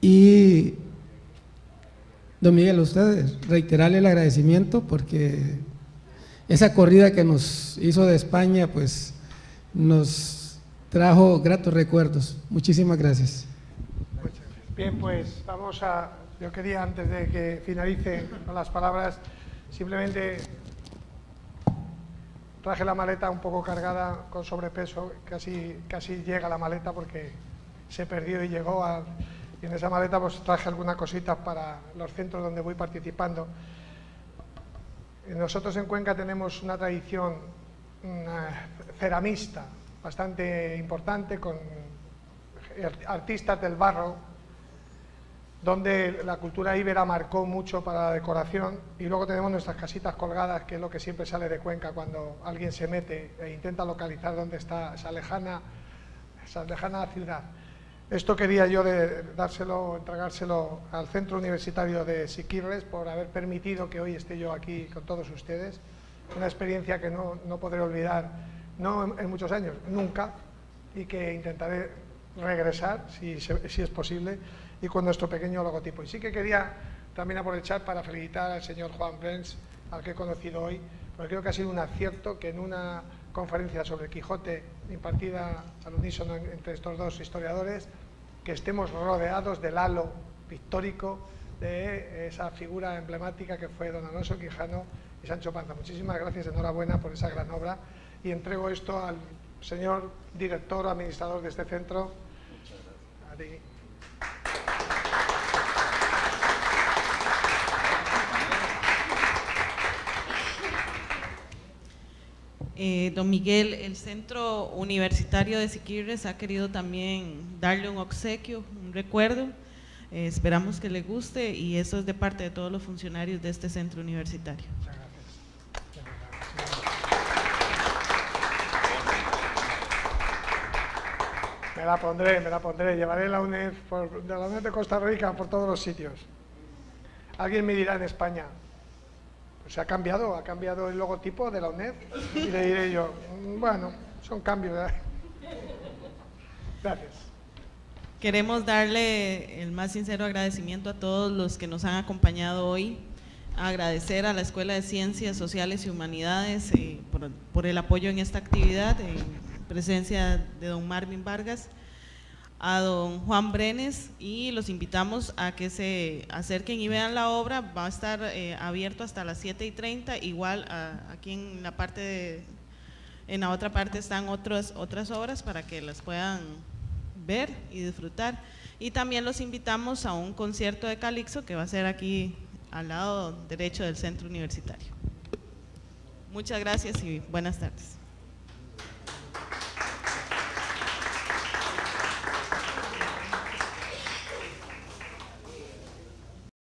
y, don Miguel, a ustedes reiterarle el agradecimiento porque esa corrida que nos hizo de España, pues nos trajo gratos recuerdos. Muchísimas gracias.
Bien, pues vamos a. Yo quería, antes de que finalice las palabras, simplemente traje la maleta un poco cargada con sobrepeso, casi, casi llega la maleta porque se perdió y llegó a, y en esa maleta pues traje algunas cositas para los centros donde voy participando. Eh, Nosotros en Cuenca tenemos una tradición mm, ceramista bastante importante con art- artistas del barro, donde la cultura íbera marcó mucho para la decoración y luego tenemos nuestras casitas colgadas, que es lo que siempre sale de Cuenca cuando alguien se mete e intenta localizar dónde está esa lejana, esa lejana ciudad. Esto quería yo de dárselo, entregárselo al Centro Universitario de Siquirres por haber permitido que hoy esté yo aquí con todos ustedes. Una experiencia que no, no podré olvidar, no en, en muchos años, nunca, y que intentaré regresar, si, si es posible, y con nuestro pequeño logotipo. Y sí que quería también aprovechar para felicitar al señor Juan Brens, al que he conocido hoy, porque creo que ha sido un acierto que en una conferencia sobre Quijote impartida al unísono en- entre estos dos historiadores, que estemos rodeados del halo pictórico de esa figura emblemática que fue don Alonso Quijano y Sancho Panza. Muchísimas gracias, enhorabuena por esa gran obra y entrego esto al señor director o administrador de este centro. A ti.
Eh, don Miguel, el Centro Universitario de Siquirres ha querido también darle un obsequio, un recuerdo. Eh, esperamos que le guste y eso es de parte de todos los funcionarios de este centro universitario.
Me la pondré, me la pondré. Llevaré la UNED, por- de la UNED de Costa Rica por todos los sitios. Alguien me dirá en España, pues ha cambiado, ha cambiado el logotipo de la UNED. Y le diré yo, "Mm, bueno, son cambios. ¿verdad?". Gracias.
Queremos darle el más sincero agradecimiento a todos los que nos han acompañado hoy, agradecer a la Escuela de Ciencias Sociales y Humanidades eh, por, por el apoyo en esta actividad, en presencia de don Marvin Vargas, a don Juan Brenes y los invitamos a que se acerquen y vean la obra, va a estar eh, abierto hasta las 7 y 30, igual a- aquí en la parte de, en la otra parte están otras, otras obras para que las puedan ver y disfrutar. Y también los invitamos a un concierto de Calixto que va a ser aquí al lado derecho del centro universitario. Muchas gracias y buenas tardes.